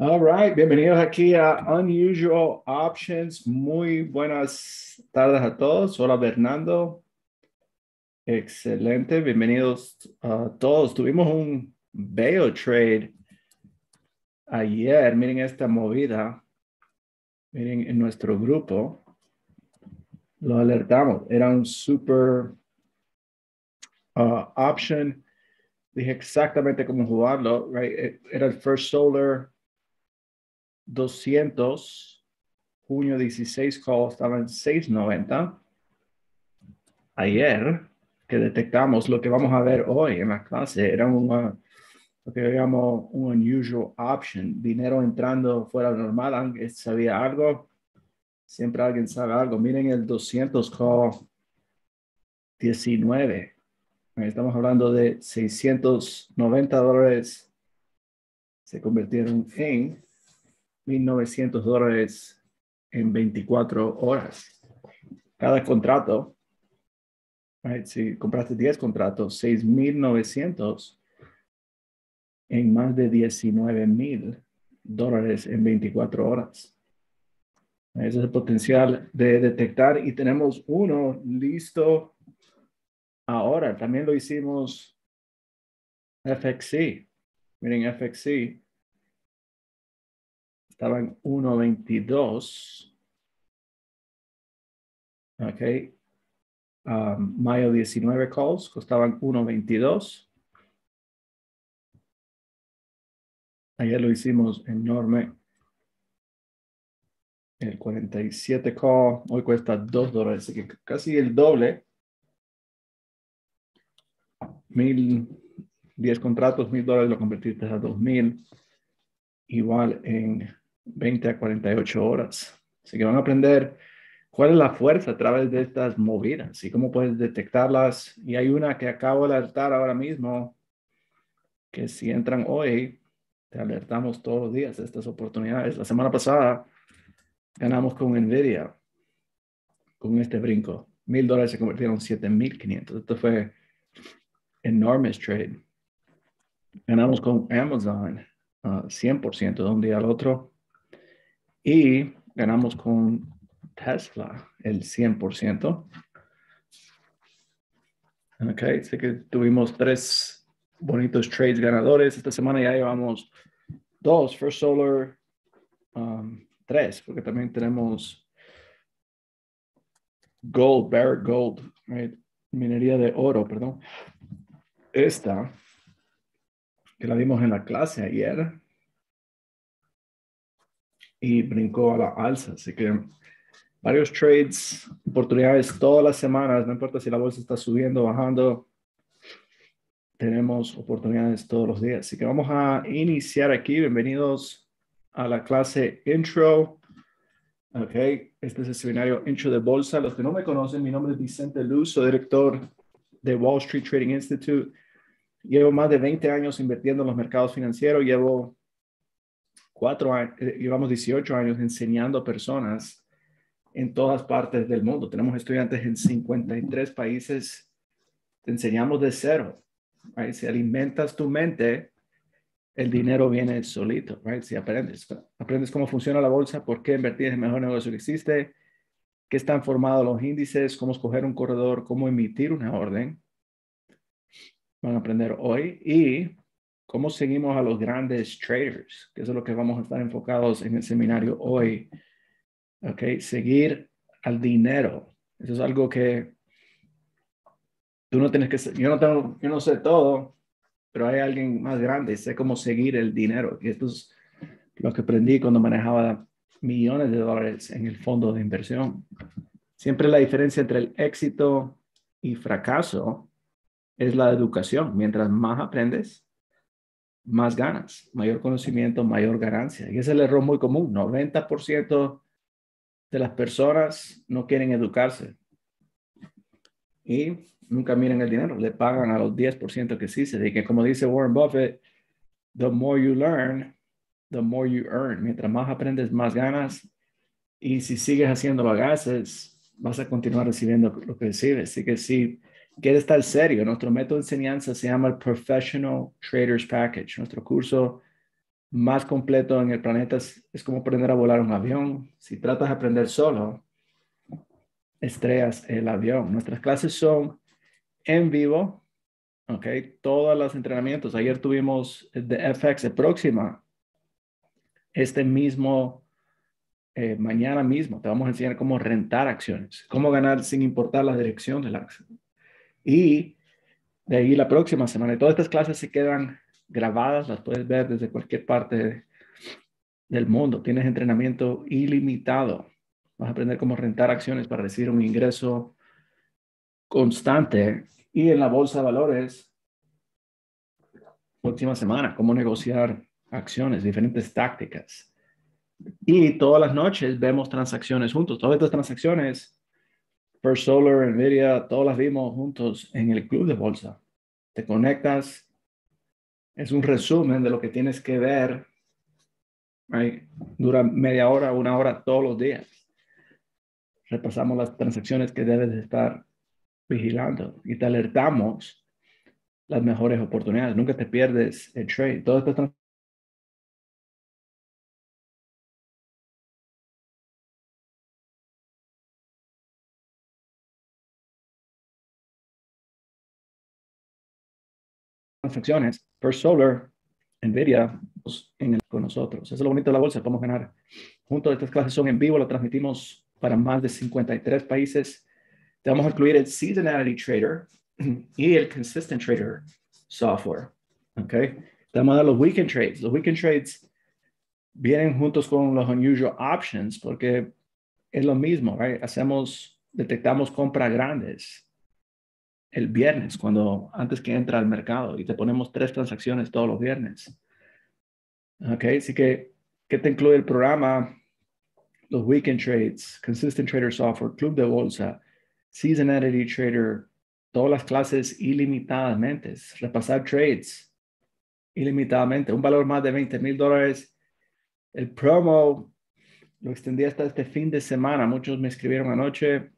All right, bienvenidos aquí a Unusual Options. Muy buenas tardes a todos. Hola, Bernardo. Excelente, bienvenidos a todos. Tuvimos un bello trade ayer. Miren esta movida. Miren en nuestro grupo. Lo alertamos. Era un super uh, option. Dije exactamente cómo jugarlo. Right? Era el First Solar 200, junio 16 call, estaba en 690. Ayer, que detectamos lo que vamos a ver hoy en la clase, era una, lo que llamo un unusual option, dinero entrando fuera normal, sabía algo, siempre alguien sabe algo. Miren el 200 call 19. Estamos hablando de 690 dólares se convirtieron en 1.900 dólares en 24 horas. Cada contrato, si compraste 10 contratos, 6.900 en más de 19.000 dólares en 24 horas. Ese es el potencial de detectar y tenemos uno listo ahora. También lo hicimos FXC. Miren, FXC estaba en 1.22. Ok. Um, mayo 19 calls costaban 1.22. Ayer lo hicimos enorme. El 47 call hoy cuesta 2 dólares, así que casi el doble. Mil, 10 contratos, mil dólares lo convertiste a 2000. Igual en 20 a 48 horas. Así que van a aprender cuál es la fuerza a través de estas movidas y cómo puedes detectarlas. Y hay una que acabo de alertar ahora mismo, que si entran hoy, te alertamos todos los días de estas oportunidades. La semana pasada ganamos con Nvidia, con este brinco. Mil dólares se convirtieron en 7500. Esto fue enormous trade. Ganamos con Amazon uh, 100% de un día al otro y ganamos con Tesla el 100%. Ok, sé que tuvimos tres bonitos trades ganadores. Esta semana ya llevamos dos, First Solar, um, tres, porque también tenemos Gold, Barrett Gold, minería de oro, perdón. Esta, que la vimos en la clase ayer, y brincó a la alza. Así que varios trades, oportunidades todas las semanas, no importa si la bolsa está subiendo, bajando, tenemos oportunidades todos los días. Así que vamos a iniciar aquí. Bienvenidos a la clase intro. Ok, este es el seminario intro de bolsa. Los que no me conocen, mi nombre es Vicente Luz, soy director de Wall Street Trading Institute. Llevo más de 20 años invirtiendo en los mercados financieros. Llevo cuatro eh, llevamos 18 años enseñando a personas en todas partes del mundo. Tenemos estudiantes en 53 países. Te enseñamos de cero. Si alimentas tu mente, el dinero viene solito. Si aprendes, aprendes cómo funciona la bolsa, por qué invertir en el mejor negocio que existe, qué están formados los índices, cómo escoger un corredor, cómo emitir una orden. Van a aprender hoy y ¿Cómo seguimos a los grandes traders? Que eso es lo que vamos a estar enfocados en el seminario hoy. ¿Ok? Seguir al dinero. Eso es algo que tú no tienes que Yo no, tengo, yo no sé todo, pero hay alguien más grande. Sé cómo seguir el dinero. Y esto es lo que aprendí cuando manejaba millones de dólares en el fondo de inversión. Siempre la diferencia entre el éxito y fracaso es la educación. Mientras más aprendes, más ganas, mayor conocimiento, mayor ganancia. Y ese es el error muy común. 90% de las personas no quieren educarse y nunca miren el dinero, le pagan a los 10% que sí se que Como dice Warren Buffett, the more you learn, the more you earn. Mientras más aprendes, más ganas. Y si sigues haciendo bagaces, vas a continuar recibiendo lo que recibes. Así que sí, quiere estar serio, nuestro método de enseñanza se llama el Professional Traders Package. Nuestro curso más completo en el planeta. Es, es como aprender a volar un avión. Si tratas de aprender solo, estrellas el avión. Nuestras clases son en vivo, ok, todos los entrenamientos. Ayer tuvimos de FX de próxima. Este mismo, eh, mañana mismo, te vamos a enseñar cómo rentar acciones, cómo ganar sin importar la dirección de la acción. Y de ahí la próxima semana. Y todas estas clases se quedan grabadas, las puedes ver desde cualquier parte del mundo. Tienes entrenamiento ilimitado. Vas a aprender cómo rentar acciones para recibir un ingreso constante. Y en la bolsa de valores, próxima semana, cómo negociar acciones, diferentes tácticas. Y todas las noches vemos transacciones juntos. Todas estas transacciones First Solar, Nvidia, todas las vimos juntos en el club de bolsa. Te conectas, es un resumen de lo que tienes que ver. Dura media hora, una hora todos los días. Repasamos las transacciones que debes estar vigilando y te alertamos las mejores oportunidades. Nunca te pierdes el trade. Todas estas transacciones, First Solar, Nvidia, pues, en con nosotros. Eso es lo bonito de la bolsa, podemos ganar. Juntos estas clases son en vivo, lo transmitimos para más de 53 países. Te vamos a incluir el Seasonality Trader y el Consistent Trader software. ¿ok? Te vamos a dar los Weekend Trades. Los Weekend Trades vienen juntos con los Unusual Options porque es lo mismo, right? Hacemos, detectamos compras grandes el viernes, cuando antes que entra al mercado y te ponemos tres transacciones todos los viernes. Ok, así que, ¿qué te incluye el programa? Los weekend trades, consistent trader software, club de bolsa, seasonality trader, todas las clases ilimitadamente, repasar trades ilimitadamente, un valor más de 20 mil dólares. El promo lo extendí hasta este fin de semana. Muchos me escribieron anoche,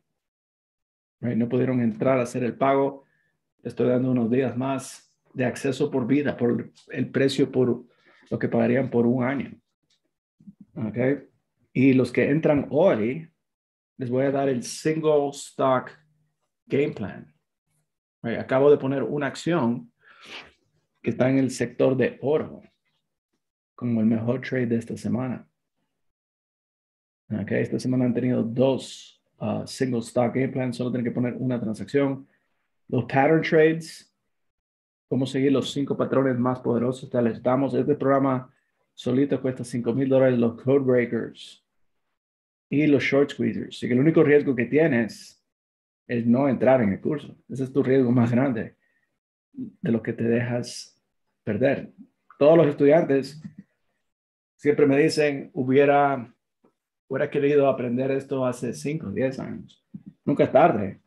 no pudieron entrar a hacer el pago. Estoy dando unos días más de acceso por vida, por el precio por lo que pagarían por un año. Okay. Y los que entran hoy, les voy a dar el single stock game plan. Acabo de poner una acción que está en el sector de oro como el mejor trade de esta semana. Okay. Esta semana han tenido dos single stock game plan, solo tienen que poner una transacción. Los pattern trades, cómo seguir los cinco patrones más poderosos, te alertamos. Este programa solito cuesta 5 mil dólares los code breakers y los short squeezers. Así que el único riesgo que tienes es no entrar en el curso. Ese es tu riesgo más grande de lo que te dejas perder. Todos los estudiantes siempre me dicen, hubiera hubiera querido aprender esto hace 5, 10 años. Nunca es tarde,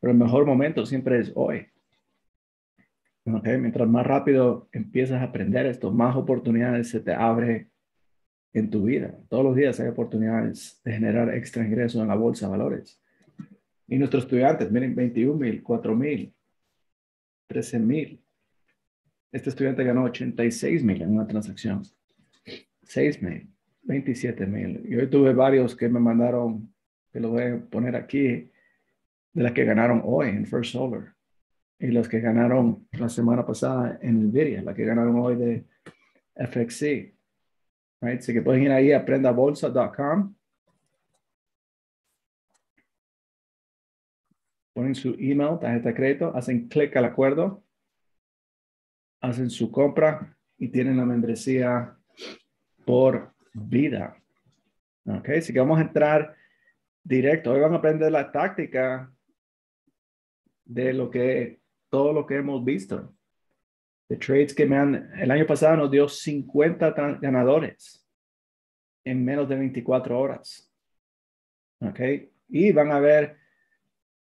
pero el mejor momento siempre es hoy. Okay? Mientras más rápido empiezas a aprender esto, más oportunidades se te abre en tu vida. Todos los días hay oportunidades de generar extra ingresos en la bolsa de valores. Y nuestros estudiantes, miren, 21 mil, 4 mil, 13 mil. Este estudiante ganó 86 mil en una transacción. 6 mil. 27 mil. Yo tuve varios que me mandaron, que lo voy a poner aquí, de las que ganaron hoy en First Solar y las que ganaron la semana pasada en Nvidia, las que ganaron hoy de FXC. Right? Así que pueden ir ahí a aprendabolsa.com. Ponen su email, tarjeta de crédito, hacen clic al acuerdo, hacen su compra y tienen la membresía por vida. Ok, así que vamos a entrar directo. Hoy vamos a aprender la táctica de lo que, todo lo que hemos visto. De trades que me han, el año pasado nos dio 50 ganadores en menos de 24 horas. Ok, y van a ver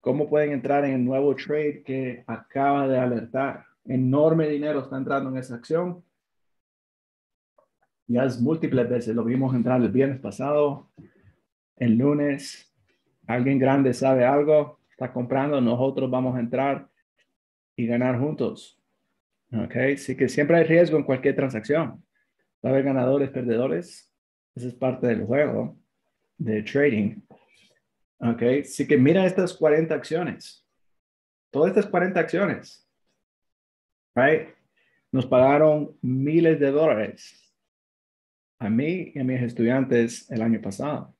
cómo pueden entrar en el nuevo trade que acaba de alertar. Enorme dinero está entrando en esa acción ya es múltiples veces, lo vimos entrar el viernes pasado, el lunes, alguien grande sabe algo, está comprando, nosotros vamos a entrar y ganar juntos. Ok, así que siempre hay riesgo en cualquier transacción. Va a haber ganadores, perdedores. Esa es parte del juego de trading. Ok, así que mira estas 40 acciones. Todas estas 40 acciones. Right? Nos pagaron miles de dólares a mí y a mis estudiantes el año pasado.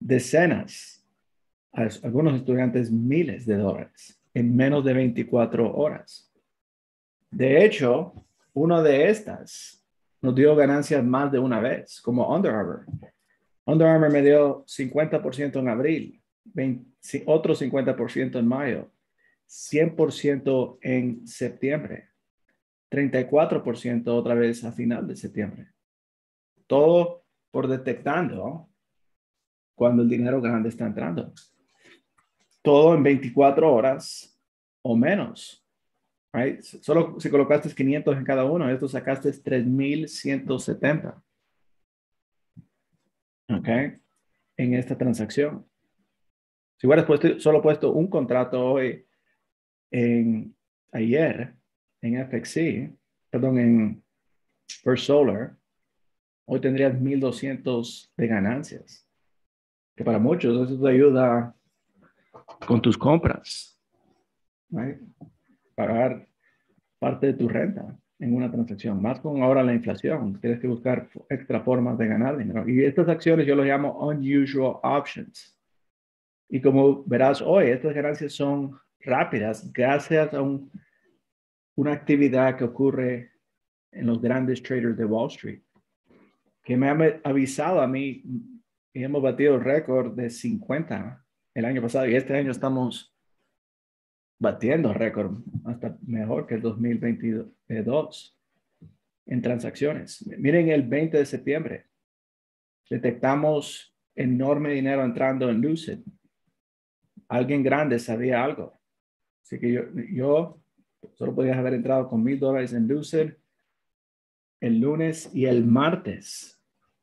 Decenas, a algunos estudiantes miles de dólares en menos de 24 horas. De hecho, una de estas nos dio ganancias más de una vez, como Under Armour. Under Armour me dio 50% en abril, otro 50% en mayo, 100% en septiembre, 34% otra vez a final de septiembre. Todo por detectando cuando el dinero grande está entrando. Todo en 24 horas o menos. Right? Solo si colocaste 500 en cada uno, esto sacaste 3170. ¿Ok? En esta transacción. Si hubieras puesto, solo puesto un contrato hoy, en ayer, en FXC, perdón, en First Solar, hoy tendrías 1200 de ganancias. Que para muchos eso te ayuda con tus compras. Pagar parte de tu renta en una transacción. Más con ahora la inflación. Tienes que buscar extra formas de ganar dinero. Y estas acciones yo lo llamo unusual options. Y como verás hoy, estas ganancias son rápidas gracias a una actividad que ocurre en los grandes traders de Wall Street que me ha avisado a mí y hemos batido el récord de 50 el año pasado y este año estamos batiendo récord hasta mejor que el 2022 en transacciones. Miren el 20 de septiembre, detectamos enorme dinero entrando en Lucid. Alguien grande sabía algo. Así que yo, yo solo podía haber entrado con mil dólares en Lucid el lunes y el martes.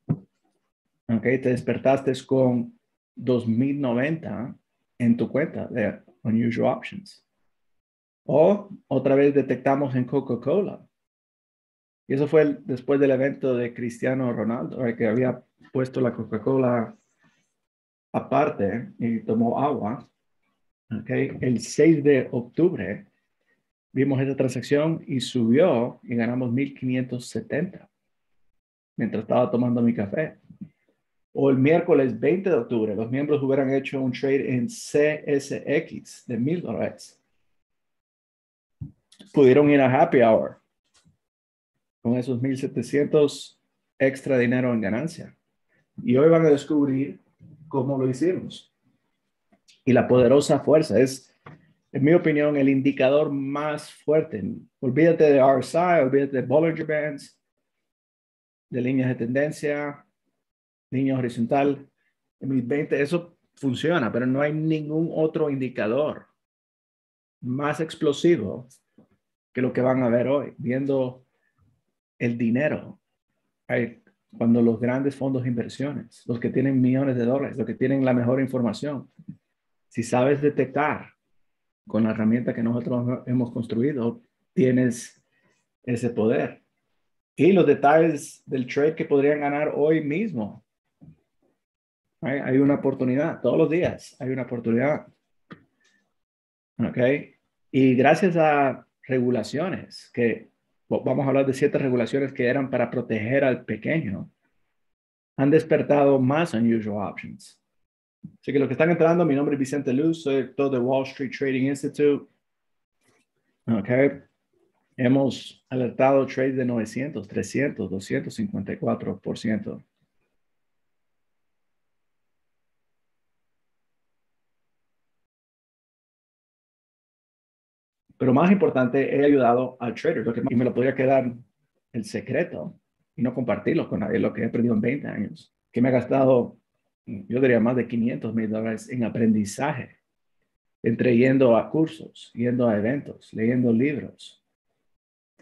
Ok, te despertaste con 2090 en tu cuenta de Unusual Options. O otra vez detectamos en Coca-Cola. Y eso fue después del evento de Cristiano Ronaldo, que había puesto la Coca-Cola aparte y tomó agua. Okay. El 6 de octubre vimos esa transacción y subió y ganamos 1570 mientras estaba tomando mi café. O el miércoles 20 de octubre, los miembros hubieran hecho un trade en CSX de mil dólares. Pudieron ir a happy hour con esos 1700 extra dinero en ganancia. Y hoy van a descubrir cómo lo hicimos. Y la poderosa fuerza es en mi opinión, el indicador más fuerte. Olvídate de RSI, olvídate de Bollinger Bands, de líneas de tendencia, línea horizontal. En mis 20, eso funciona, pero no hay ningún otro indicador más explosivo que lo que van a ver hoy, viendo el dinero. cuando los grandes fondos de inversiones, los que tienen millones de dólares, los que tienen la mejor información, si sabes detectar con la herramienta que nosotros hemos construido, tienes ese poder. Y los detalles del trade que podrían ganar hoy mismo. Hay, una oportunidad, todos los días hay una oportunidad. ¿Ok? Y gracias a regulaciones, que vamos a hablar de ciertas regulaciones que eran para proteger al pequeño, han despertado más unusual options. Así que los que están entrando, mi nombre es Vicente Luz, soy director de Wall Street Trading Institute. Ok. Hemos alertado trades de 900, 300, 254%. Pero más importante, he ayudado al trader, lo que me lo podría quedar el secreto y no compartirlo con nadie, lo que he aprendido en 20 años, que me ha gastado yo diría más de 500 mil dólares en aprendizaje, entre yendo a cursos, yendo a eventos, leyendo libros,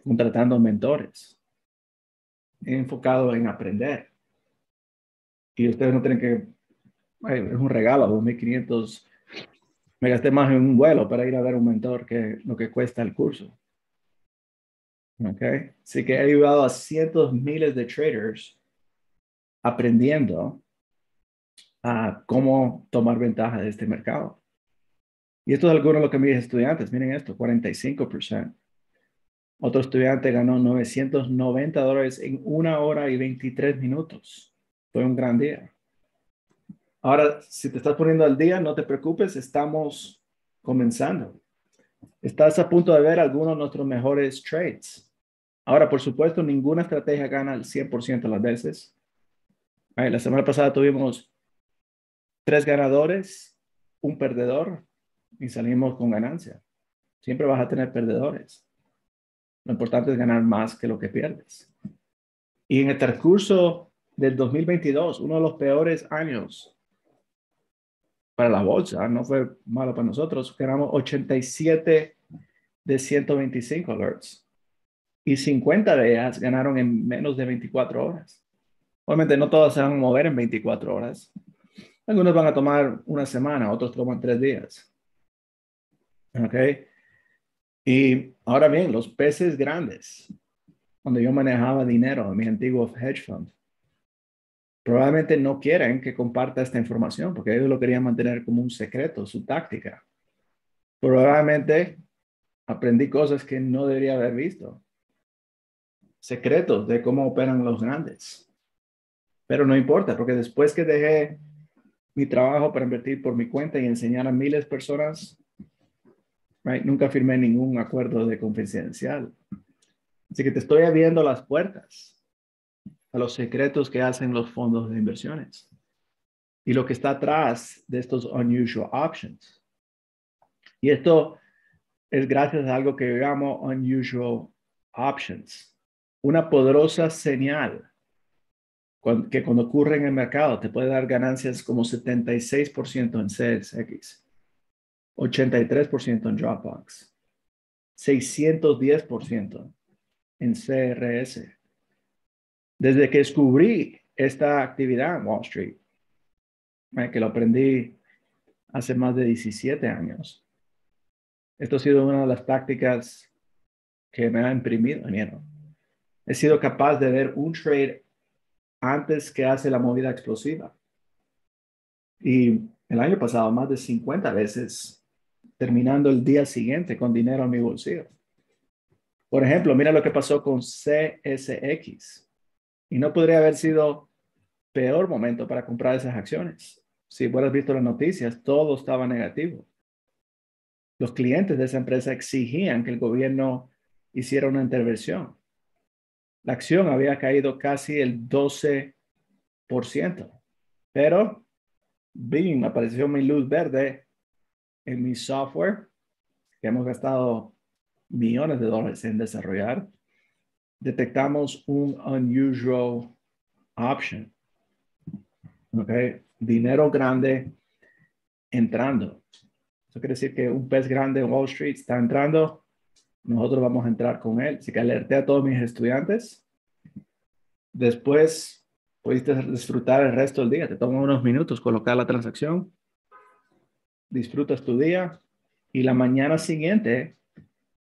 contratando mentores, enfocado en aprender. Y ustedes no tienen que, es un regalo, 2.500, me gasté más en un vuelo para ir a ver un mentor que lo que cuesta el curso. Okay. Así que he ayudado a cientos, miles de traders aprendiendo a cómo tomar ventaja de este mercado. Y esto es alguno de lo que mis estudiantes, miren esto, 45%. Otro estudiante ganó 990 dólares en una hora y 23 minutos. Fue un gran día. Ahora, si te estás poniendo al día, no te preocupes, estamos comenzando. Estás a punto de ver algunos de nuestros mejores trades. Ahora, por supuesto, ninguna estrategia gana el 100% de las veces. la semana pasada tuvimos tres ganadores, un perdedor y salimos con ganancia. Siempre vas a tener perdedores. Lo importante es ganar más que lo que pierdes. Y en el transcurso del 2022, uno de los peores años para la bolsa, no fue malo para nosotros, ganamos 87 de 125 alerts y 50 de ellas ganaron en menos de 24 horas. Obviamente no todas se van a mover en 24 horas. Algunos van a tomar una semana, otros toman tres días. ¿Ok? Y ahora bien, los peces grandes, cuando yo manejaba dinero en mi antiguo hedge fund, probablemente no quieren que comparta esta información porque ellos lo querían mantener como un secreto, su táctica. Probablemente aprendí cosas que no debería haber visto. Secretos de cómo operan los grandes. Pero no importa, porque después que dejé mi trabajo para invertir por mi cuenta y enseñar a miles de personas, nunca firmé ningún acuerdo de confidencial. Así que te estoy abriendo las puertas a los secretos que hacen los fondos de inversiones y lo que está atrás de estos unusual options. Y esto es gracias a algo que llamo unusual options, una poderosa señal que cuando ocurre en el mercado te puede dar ganancias como 76% en CSX, 83% en Dropbox, 610% en CRS, desde que descubrí esta actividad en Wall Street, que lo aprendí hace más de 17 años, esto ha sido una de las tácticas que me ha imprimido dinero. He sido capaz de ver un trade antes que hace la movida explosiva. Y el año pasado, más de 50 veces, terminando el día siguiente con dinero en mi bolsillo. Por ejemplo, mira lo que pasó con CSX. Y no podría haber sido peor momento para comprar esas acciones. Si hubieras visto las noticias, todo estaba negativo. Los clientes de esa empresa exigían que el gobierno hiciera una intervención. La acción había caído casi el 12%, pero BIM apareció mi luz verde en mi software que hemos gastado millones de dólares en desarrollar detectamos un unusual option. ¿Ok? Dinero grande entrando. Eso quiere decir que un pez grande en Wall Street está entrando. Nosotros vamos a entrar con él. Así que alerté a todos mis estudiantes. Después pudiste disfrutar el resto del día. Te toma unos minutos colocar la transacción. Disfrutas tu día. Y la mañana siguiente,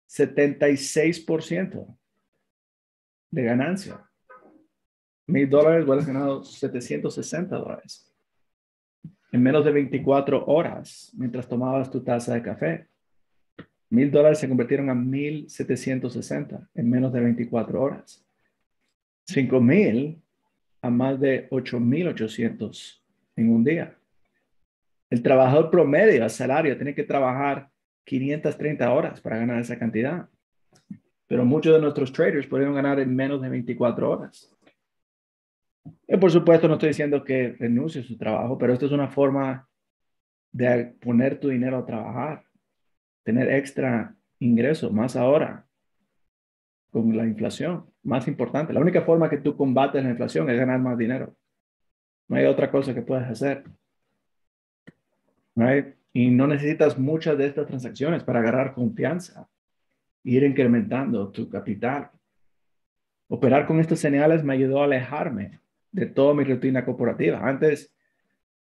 76% de ganancia. Mil dólares, hubieras ganado 760 dólares en menos de 24 horas mientras tomabas tu taza de café. Mil dólares se convirtieron a 1760 en menos de 24 horas. Cinco mil a más de 8800 en un día. El trabajador promedio a salario tiene que trabajar 530 horas para ganar esa cantidad pero muchos de nuestros traders pudieron ganar en menos de 24 horas. Y por supuesto, no estoy diciendo que renuncie a su trabajo, pero esto es una forma de poner tu dinero a trabajar, tener extra ingreso, más ahora con la inflación, más importante. La única forma que tú combates la inflación es ganar más dinero. No hay otra cosa que puedas hacer. Y no necesitas muchas de estas transacciones para agarrar confianza ir incrementando tu capital. Operar con estas señales me ayudó a alejarme de toda mi rutina corporativa. Antes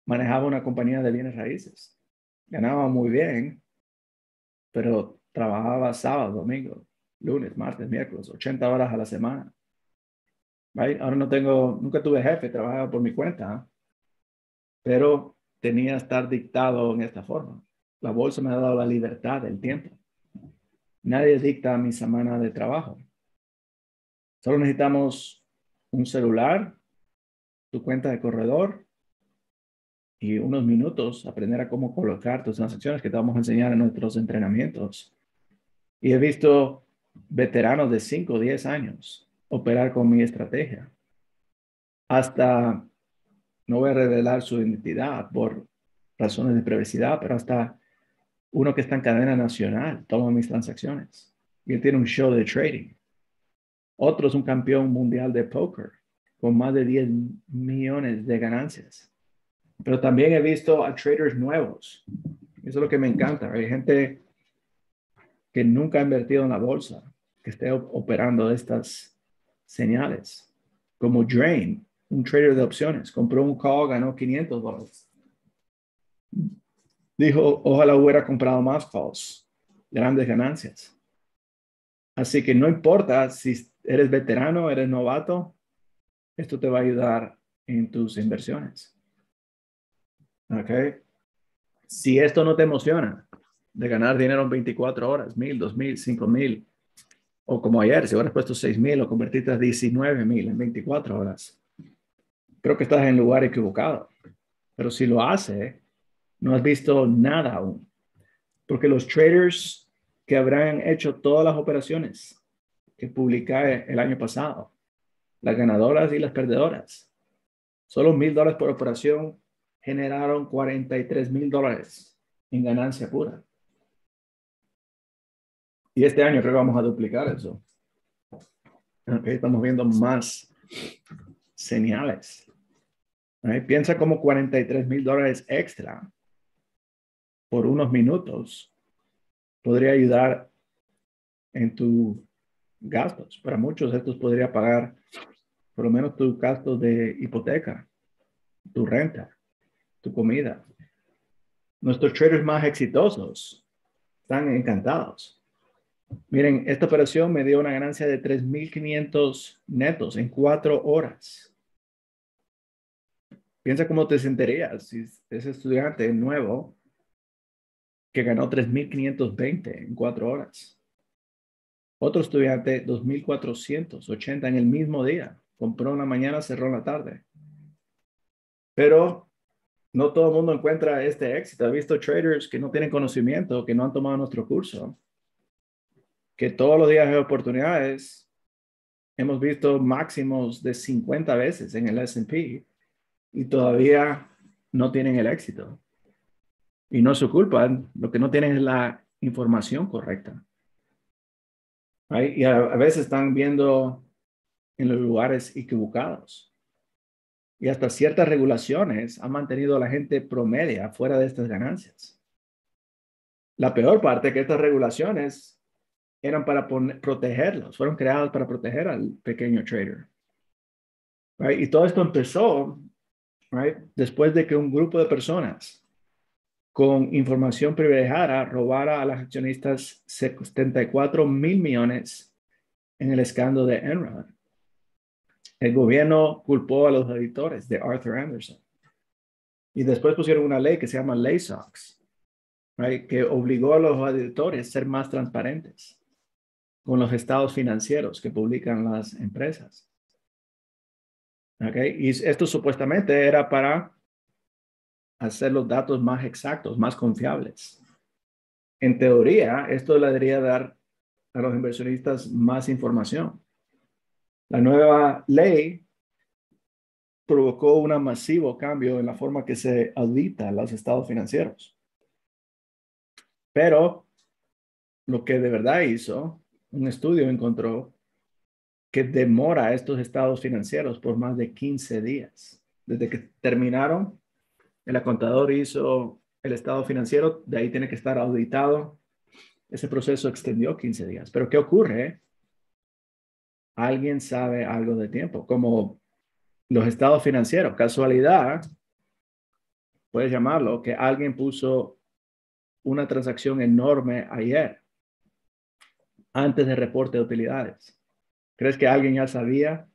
manejaba una compañía de bienes raíces. Ganaba muy bien, pero trabajaba sábado, domingo. lunes, martes, miércoles, 80 horas a la semana. Ahora no tengo, nunca tuve jefe, trabajaba por mi cuenta, pero tenía que estar dictado en esta forma. La bolsa me ha dado la libertad del tiempo. Nadie dicta mi semana de trabajo. Solo necesitamos un celular, tu cuenta de corredor y unos minutos aprender a cómo colocar tus transacciones que te vamos a enseñar en nuestros entrenamientos. Y he visto veteranos de 5 o 10 años operar con mi estrategia. Hasta, no voy a revelar su identidad por razones de privacidad, pero hasta uno que está en cadena nacional toma mis transacciones. Y él tiene un show de trading. Otro es un campeón mundial de póker con más de 10 millones de ganancias. Pero también he visto a traders nuevos. Eso es lo que me encanta. Hay gente que nunca ha invertido en la bolsa, que esté operando estas señales, como Drain, un trader de opciones, compró un call, ganó 500 dólares. Dijo, ojalá hubiera comprado más calls, grandes ganancias. Así que no importa si eres veterano, eres novato, esto te va a ayudar en tus inversiones. ¿Ok? Si esto no te emociona, de ganar dinero en 24 horas, mil, dos mil, cinco mil, o como ayer, si hubieras puesto seis mil o convertiste a 19 mil en 24 horas, creo que estás en lugar equivocado. Pero si lo hace, no has visto nada aún. Porque los traders que habrán hecho todas las operaciones que publiqué el año pasado, las ganadoras y las perdedoras, solo mil dólares por operación generaron 43 mil dólares en ganancia pura. Y este año creo que vamos a duplicar eso. estamos viendo más señales. Piensa como 43 mil dólares extra por unos minutos podría ayudar en tus gastos. Para muchos estos podría pagar por lo menos tus gastos de hipoteca, tu renta, tu comida. Nuestros traders más exitosos están encantados Miren, esta operación me dio una ganancia de 3.500 netos en cuatro horas. Piensa cómo te sentirías si ese estudiante nuevo que ganó 3.520 en cuatro horas. Otro estudiante, 2.480 en el mismo día. Compró una mañana, cerró en la tarde. Pero no todo el mundo encuentra este éxito. He visto traders que no tienen conocimiento, que no han tomado nuestro curso que todos los días hay oportunidades. Hemos visto máximos de 50 veces en el S&P y todavía no tienen el éxito. Y no es su culpa, lo que no tienen es la información correcta. Y a, a veces están viendo en los lugares equivocados. Y hasta ciertas regulaciones han mantenido a la gente promedia fuera de estas ganancias. La peor parte es que estas regulaciones eran para protegerlos, fueron creados para proteger al pequeño trader. Y todo esto empezó después de que un grupo de personas con información privilegiada robara a los accionistas 74 mil millones en el escándalo de Enron. El gobierno culpó a los editores de Arthur Anderson. Y después pusieron una ley que se llama Ley Sox, que obligó a los editores a ser más transparentes con los estados financieros que publican las empresas. Okay. Y esto supuestamente era para hacer los datos más exactos, más confiables. En teoría, esto le debería dar a los inversionistas más información. La nueva ley provocó un masivo cambio en la forma que se audita los estados financieros. Pero lo que de verdad hizo un estudio encontró que demora estos estados financieros por más de 15 días. Desde que terminaron, el contador hizo el estado financiero, de ahí tiene que estar auditado. Ese proceso extendió 15 días. Pero ¿qué ocurre? Alguien sabe algo de tiempo, como los estados financieros. Casualidad, puedes llamarlo, que alguien puso una transacción enorme ayer antes del reporte de utilidades. ¿Crees que alguien ya sabía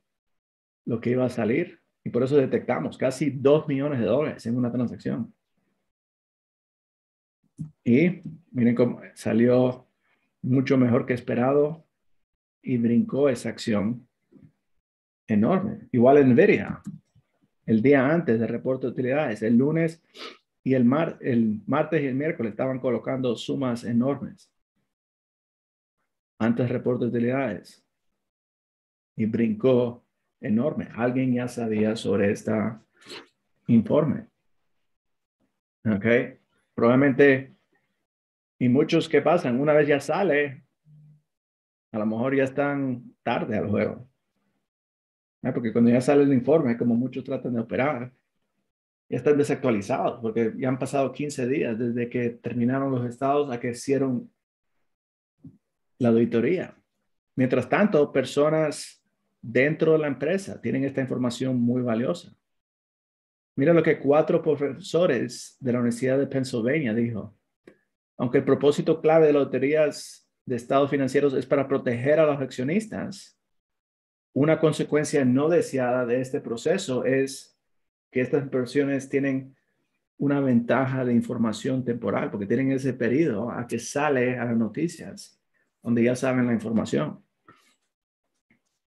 lo que iba a salir? Y por eso detectamos casi 2 millones de dólares en una transacción. Y miren cómo salió mucho mejor que esperado y brincó esa acción enorme. Igual en Nvidia, el día antes del reporte de utilidades, el lunes y el, mar, el martes y el miércoles estaban colocando sumas enormes antes del reporte de utilidades y brincó enorme. Alguien ya sabía sobre este informe. Ok. Probablemente, y muchos que pasan, una vez ya sale, a lo mejor ya están tarde al juego. Porque cuando ya sale el informe, como muchos tratan de operar, ya están desactualizados, porque ya han pasado 15 días desde que terminaron los estados a que hicieron la auditoría. Mientras tanto, personas dentro de la empresa tienen esta información muy valiosa. Mira lo que cuatro profesores de la Universidad de Pennsylvania dijo. Aunque el propósito clave de las loterías de estados financieros es para proteger a los accionistas, una consecuencia no deseada de este proceso es que estas inversiones tienen una ventaja de información temporal, porque tienen ese periodo a que sale a las noticias, donde ya saben la información.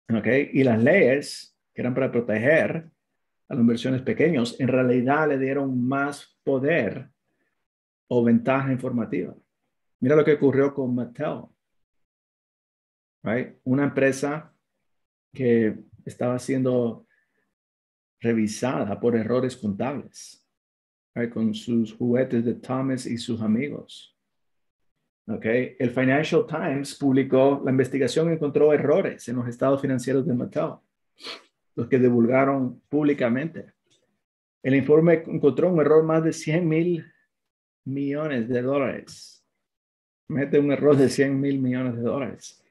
¿Ok? Y las leyes que eran para proteger a las inversiones pequeños, en realidad le dieron más poder o ventaja informativa. Mira lo que ocurrió con Mattel. Una empresa que estaba siendo revisada por errores contables con sus juguetes de Thomas y sus amigos. Okay. El Financial Times publicó, la investigación encontró errores en los estados financieros de Mattel, los que divulgaron públicamente. El informe encontró un error más de 100 mil millones de dólares. Mete un error de 100 mil millones de dólares.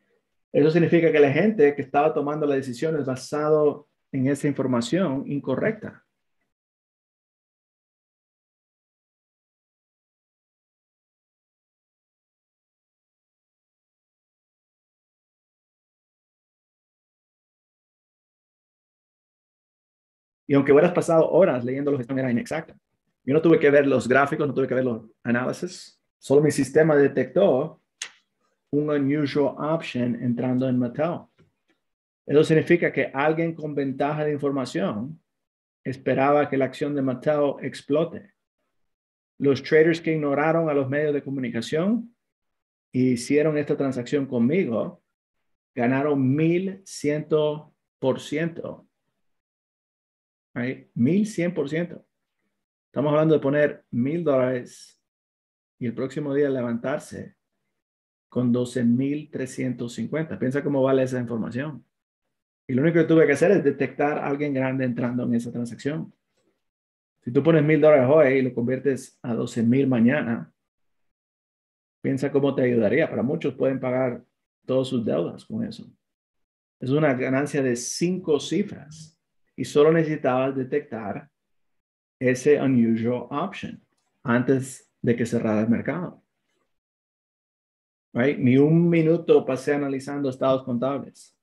Eso significa que la gente que estaba tomando las decisiones basado en esa información incorrecta. Y aunque hubieras pasado horas leyendo los que era inexacta. Yo no tuve que ver los gráficos, no tuve que ver los análisis. Solo mi sistema detectó un unusual option entrando en Mattel. Eso significa que alguien con ventaja de información esperaba que la acción de Mattel explote. Los traders que ignoraron a los medios de comunicación e hicieron esta transacción conmigo ganaron mil ciento por ciento. Mil cien por ciento. Estamos hablando de poner mil dólares y el próximo día levantarse con 12.350. Piensa cómo vale esa información. Y lo único que tuve que hacer es detectar a alguien grande entrando en esa transacción. Si tú pones mil dólares hoy y lo conviertes a 12 mil mañana, piensa cómo te ayudaría. Para muchos pueden pagar todas sus deudas con eso. Es una ganancia de cinco cifras y solo necesitabas detectar ese unusual option antes de que cerrara el mercado. Ni un minuto pasé analizando estados contables.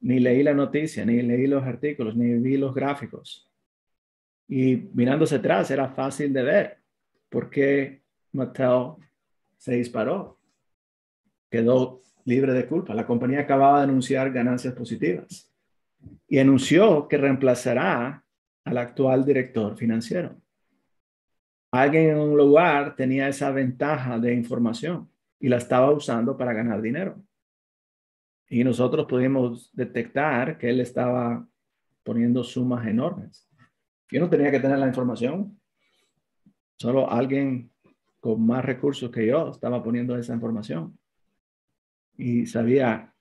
Ni leí la noticia, ni leí los artículos, ni vi los gráficos. Y mirándose atrás era fácil de ver por qué Mattel se disparó. Quedó libre de culpa. La compañía acababa de anunciar ganancias positivas y anunció que reemplazará al actual director financiero. Alguien en un lugar tenía esa ventaja de información y la estaba usando para ganar dinero. Y nosotros pudimos detectar que él estaba poniendo sumas enormes. Yo no tenía que tener la información, solo alguien con más recursos que yo estaba poniendo esa información. Y sabía,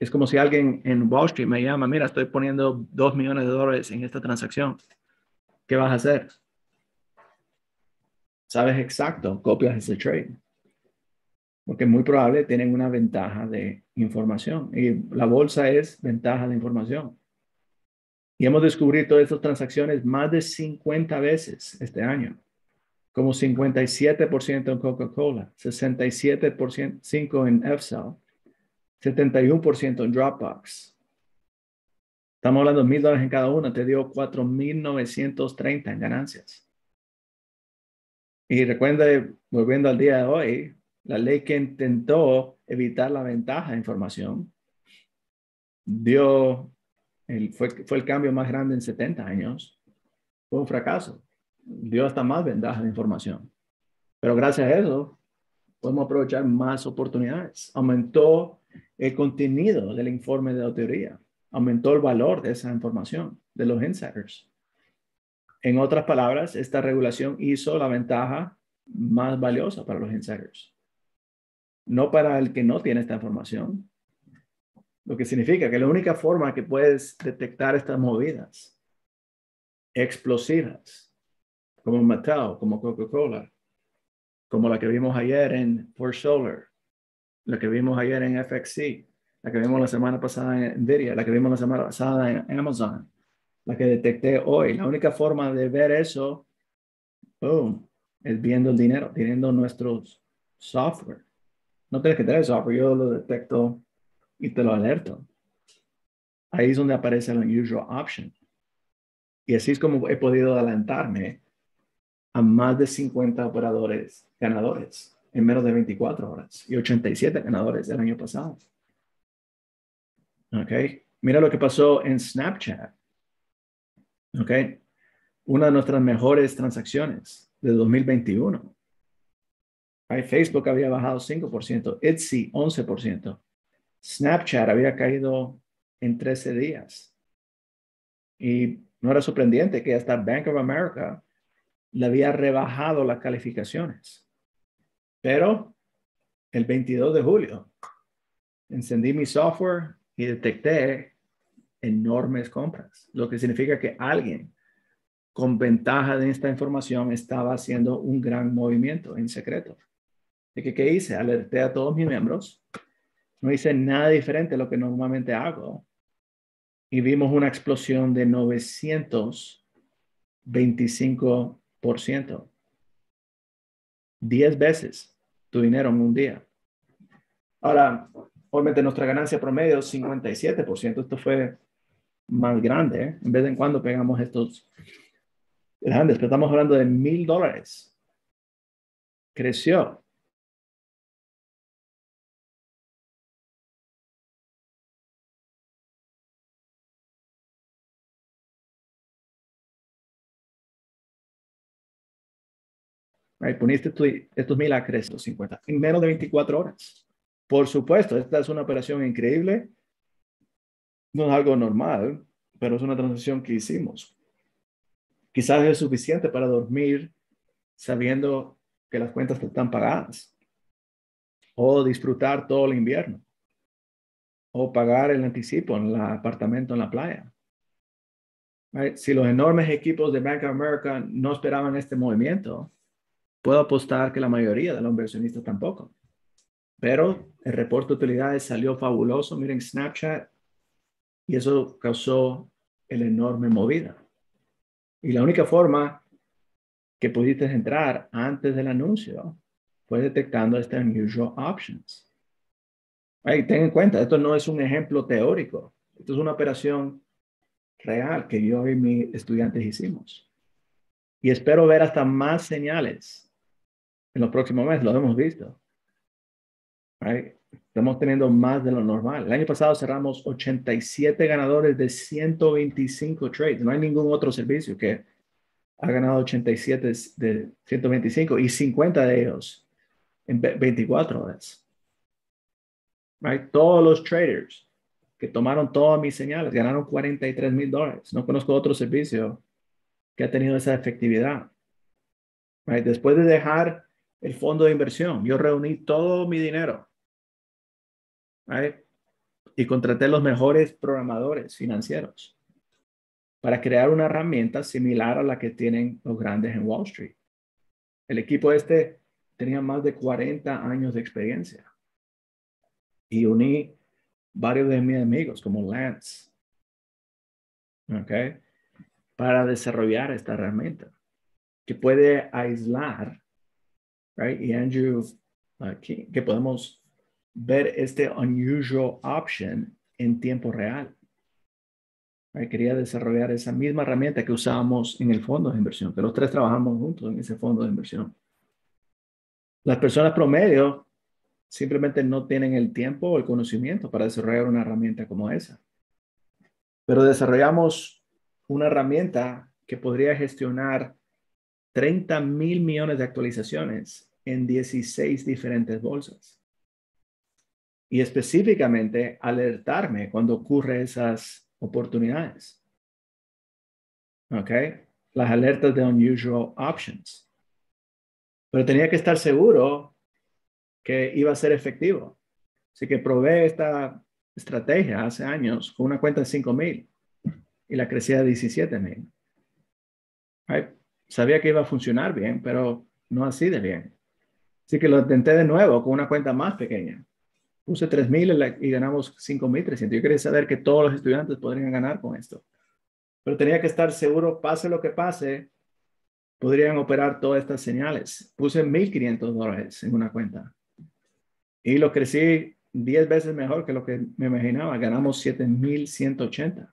es como si alguien en Wall Street me llama, mira, estoy poniendo dos millones de dólares en esta transacción. ¿Qué vas a hacer? Sabes exacto, copias ese trade porque muy probable tienen una ventaja de información y la bolsa es ventaja de información. Y hemos descubierto estas transacciones más de 50 veces este año, como 57% en Coca-Cola, 67% en FSL, 71% en Dropbox. Estamos hablando de mil dólares en cada una, te dio 4.930 en ganancias. Y recuerda, volviendo al día de hoy, la ley que intentó evitar la ventaja de información dio, fue, fue el cambio más grande en 70 años. Fue un fracaso. Dio hasta más ventaja de información. Pero gracias a eso, podemos aprovechar más oportunidades. Aumentó el contenido del informe de autoría, aumentó el valor de esa información de los insiders. En otras palabras, esta regulación hizo la ventaja más valiosa para los insiders, no para el que no tiene esta información. Lo que significa que la única forma que puedes detectar estas movidas explosivas, como Mattel, como Coca-Cola, como la que vimos ayer en For Solar, la que vimos ayer en FXC, la que vimos la semana pasada en Nvidia, la que vimos la semana pasada en Amazon, la que detecté hoy. La única forma de ver eso, es viendo el dinero, teniendo nuestros software. No tienes que tener software, yo lo detecto y te lo alerto. Ahí es donde aparece el unusual option. Y así es como he podido adelantarme a más de 50 operadores ganadores en menos de 24 horas y 87 ganadores del año pasado. Ok, mira lo que pasó en Snapchat. Ok, una de nuestras mejores transacciones de 2021. Facebook había bajado 5%, Etsy 11%, Snapchat había caído en 13 días. Y no era sorprendente que hasta Bank of America le había rebajado las calificaciones. Pero el 22 de julio encendí mi software y detecté enormes compras, lo que significa que alguien con ventaja de esta información estaba haciendo un gran movimiento en secreto. ¿Y que, qué hice? Alerté a todos mis miembros. No hice nada diferente a lo que normalmente hago. Y vimos una explosión de 925%. 10 veces tu dinero en un día. Ahora, obviamente nuestra ganancia promedio es 57%. Esto fue más grande. ¿eh? En vez de en cuando pegamos estos grandes, pero estamos hablando de mil dólares. Creció. Right? Poniste estos mil a estos 50 en menos de 24 horas. Por supuesto, esta es una operación increíble. No es algo normal, pero es una transacción que hicimos. Quizás es suficiente para dormir sabiendo que las cuentas están pagadas. O disfrutar todo el invierno. O pagar el anticipo en el apartamento en la playa. Si los enormes equipos de Bank of America no esperaban este movimiento, Puedo apostar que la mayoría de los inversionistas tampoco. Pero el reporte de utilidades salió fabuloso, miren Snapchat, y eso causó el enorme movida. Y la única forma que pudiste entrar antes del anuncio fue detectando estas unusual options. Ay, ten en cuenta, esto no es un ejemplo teórico, esto es una operación real que yo y mis estudiantes hicimos. Y espero ver hasta más señales en los próximos meses, lo hemos visto. Estamos teniendo más de lo normal. El año pasado cerramos 87 ganadores de 125 trades. No hay ningún otro servicio que ha ganado 87 de 125 y 50 de ellos en 24 horas. Todos los traders que tomaron todas mis señales ganaron 43 mil dólares. No conozco otro servicio que ha tenido esa efectividad. Después de dejar el fondo de inversión. Yo reuní todo mi dinero y contraté los mejores programadores financieros para crear una herramienta similar a la que tienen los grandes en Wall Street. El equipo este tenía más de 40 años de experiencia y uní varios de mis amigos como Lance, ¿ok? Para desarrollar esta herramienta que puede aislar right? Y Andrew, aquí, que podemos ver este unusual option en tiempo real. Quería desarrollar esa misma herramienta que usábamos en el fondo de inversión, que los tres trabajamos juntos en ese fondo de inversión. Las personas promedio simplemente no tienen el tiempo o el conocimiento para desarrollar una herramienta como esa. Pero desarrollamos una herramienta que podría gestionar 30 mil millones de actualizaciones en 16 diferentes bolsas. Y específicamente alertarme cuando ocurren esas oportunidades. ¿Ok? Las alertas de unusual options. Pero tenía que estar seguro que iba a ser efectivo. Así que probé esta estrategia hace años con una cuenta de 5 mil y la crecía a 17 mil. Sabía que iba a funcionar bien, pero no así de bien. Así que lo intenté de nuevo con una cuenta más pequeña. Puse 3.000 y ganamos 5.300. Yo quería saber que todos los estudiantes podrían ganar con esto. Pero tenía que estar seguro, pase lo que pase, podrían operar todas estas señales. Puse 1.500 dólares en una cuenta. Y lo crecí 10 veces mejor que lo que me imaginaba. Ganamos 7.180.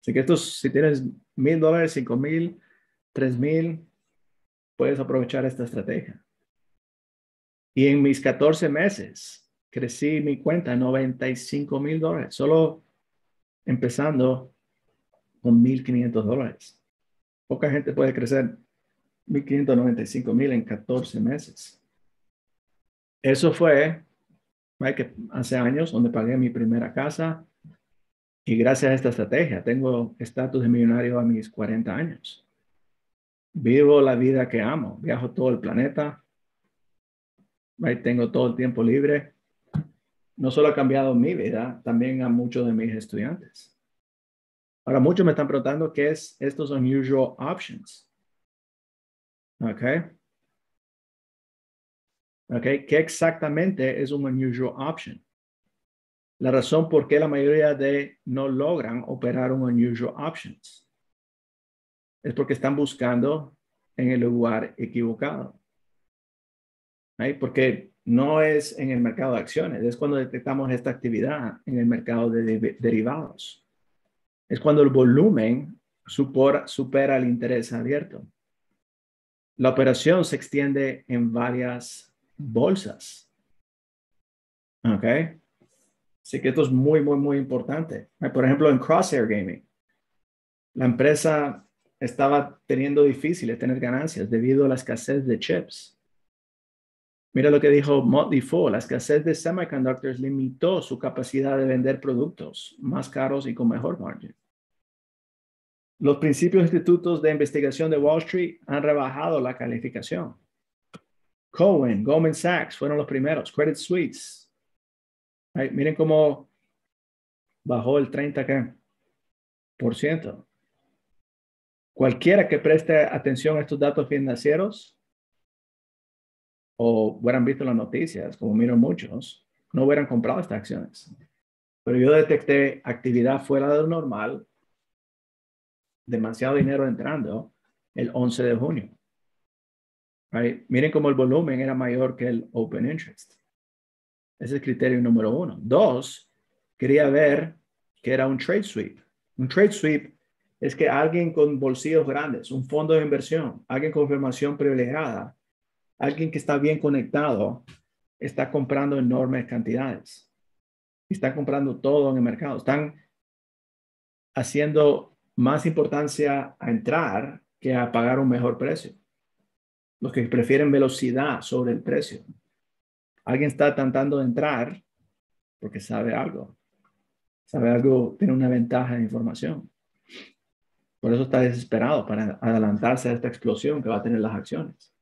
Así que estos, si tienes 1.000 dólares, 5.000, 3.000, puedes aprovechar esta estrategia. Y en mis 14 meses, crecí mi cuenta 95 mil dólares, solo empezando con 1.500 dólares. Poca gente puede crecer 1.595 mil en 14 meses. Eso fue hace años donde pagué mi primera casa y gracias a esta estrategia tengo estatus de millonario a mis 40 años. Vivo la vida que amo, viajo todo el planeta, tengo todo el tiempo libre. No solo ha cambiado mi vida, también a muchos de mis estudiantes. Ahora, muchos me están preguntando qué es estos unusual options. ¿Ok? ¿Ok? ¿Qué exactamente es un unusual option? La razón por qué la mayoría de no logran operar un unusual options es porque están buscando en el lugar equivocado. Porque no es en el mercado de acciones, es cuando detectamos esta actividad en el mercado de, derivados. Es cuando el volumen supera, supera el interés abierto. La operación se extiende en varias bolsas. ¿Ok? Así que esto es muy, muy, muy importante. Por ejemplo, en Crosshair Gaming, la empresa estaba teniendo difíciles tener ganancias debido a la escasez de chips. Mira lo que dijo Motley Fool, la escasez de semiconductors limitó su capacidad de vender productos más caros y con mejor margen. Los principios institutos de investigación de Wall Street han rebajado la calificación. Cohen, Goldman Sachs fueron los primeros, Credit Suisse. miren cómo bajó el 30 por ciento. Cualquiera que preste atención a estos datos financieros o hubieran visto las noticias, como miran muchos, no hubieran comprado estas acciones. Pero yo detecté actividad fuera de lo normal, demasiado dinero entrando el 11 de junio. Miren cómo el volumen era mayor que el open interest. Ese es el criterio número uno. Dos, quería ver que era un trade sweep. Un trade sweep es que alguien con bolsillos grandes, un fondo de inversión, alguien con formación privilegiada, alguien que está bien conectado está comprando enormes cantidades. Está comprando todo en el mercado. Están haciendo más importancia a entrar que a pagar un mejor precio. Los que prefieren velocidad sobre el precio. Alguien está tratando de entrar porque sabe algo. Sabe algo, tiene una ventaja de información. Por eso está desesperado para adelantarse a esta explosión que va a tener las acciones.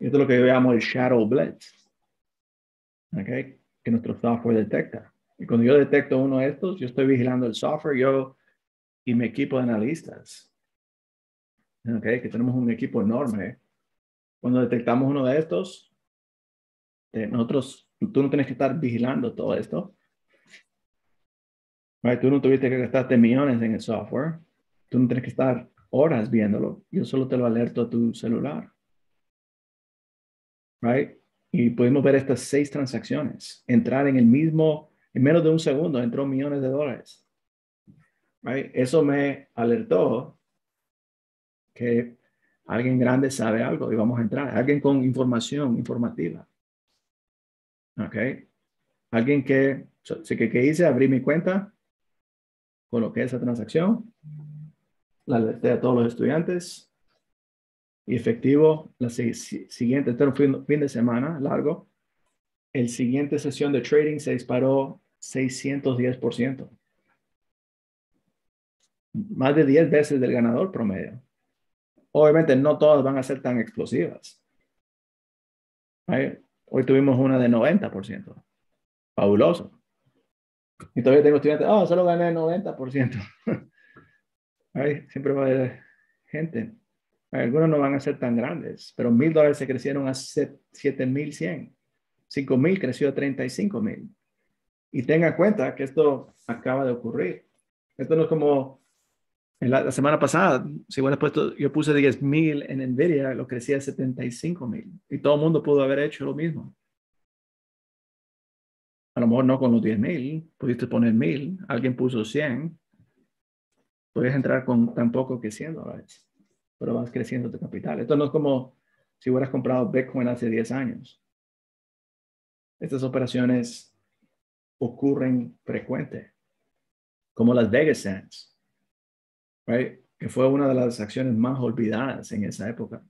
Esto es lo que yo llamo el shadow blitz, okay, que nuestro software detecta. Y cuando yo detecto uno de estos, yo estoy vigilando el software, yo y mi equipo de analistas, okay, que tenemos un equipo enorme. Cuando detectamos uno de estos, eh, nosotros, tú no tienes que estar vigilando todo esto. Tú no tuviste que gastarte millones en el software. Tú no tienes que estar horas viéndolo. Yo solo te lo alerto a tu celular right? Y pudimos ver estas seis transacciones, entrar en el mismo, en menos de un segundo, entró millones de dólares. Eso me alertó que alguien grande sabe algo y vamos a entrar. Alguien con información informativa. ¿Ok? Alguien que, que, que hice, abrí mi cuenta, coloqué esa transacción, la alerté a todos los estudiantes y efectivo, la siguiente, este fin, fin de semana largo, el siguiente sesión de trading se disparó 610%. Más de 10 veces del ganador promedio. Obviamente no todas van a ser tan explosivas. Hoy tuvimos una de 90%. Fabuloso. Y todavía tengo estudiantes, oh, solo gané el 90%. siempre va a haber gente. Algunos no van a ser tan grandes, pero mil dólares se crecieron a 7,100. 5,000 creció a 35,000. Y tenga cuenta que esto acaba de ocurrir. Esto no es como en la, semana pasada, si bueno, puesto, yo puse 10,000 en Nvidia, lo crecía a 75,000. Y todo el mundo pudo haber hecho lo mismo. A lo mejor no con los 10,000, pudiste poner 1000, alguien puso 100, puedes entrar con tan poco que 100 dólares, pero vas creciendo tu capital. Esto no es como si hubieras comprado Bitcoin hace 10 años. Estas operaciones ocurren frecuente, como las Vegas Sands, que fue una de las acciones más olvidadas en esa época.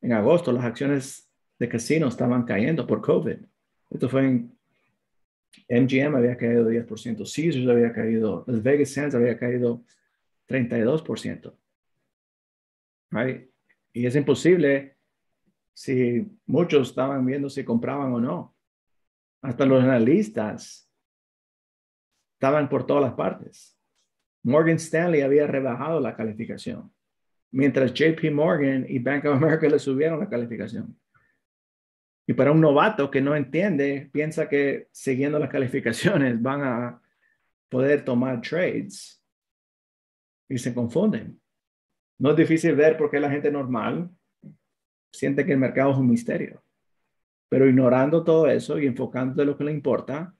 En agosto las acciones de casinos estaban cayendo por COVID. Esto fue en MGM había caído 10%, Caesars había caído, las Vegas Sands había caído 32%. Y es imposible si muchos estaban viendo si compraban o no. Hasta los analistas estaban por todas las partes. Morgan Stanley había rebajado la calificación, mientras JP Morgan y Bank of America le subieron la calificación. Y para un novato que no entiende, piensa que siguiendo las calificaciones van a poder tomar trades y se confunden. No es difícil ver por qué la gente normal siente que el mercado es un misterio. Pero ignorando todo eso y enfocándote en lo que le importa,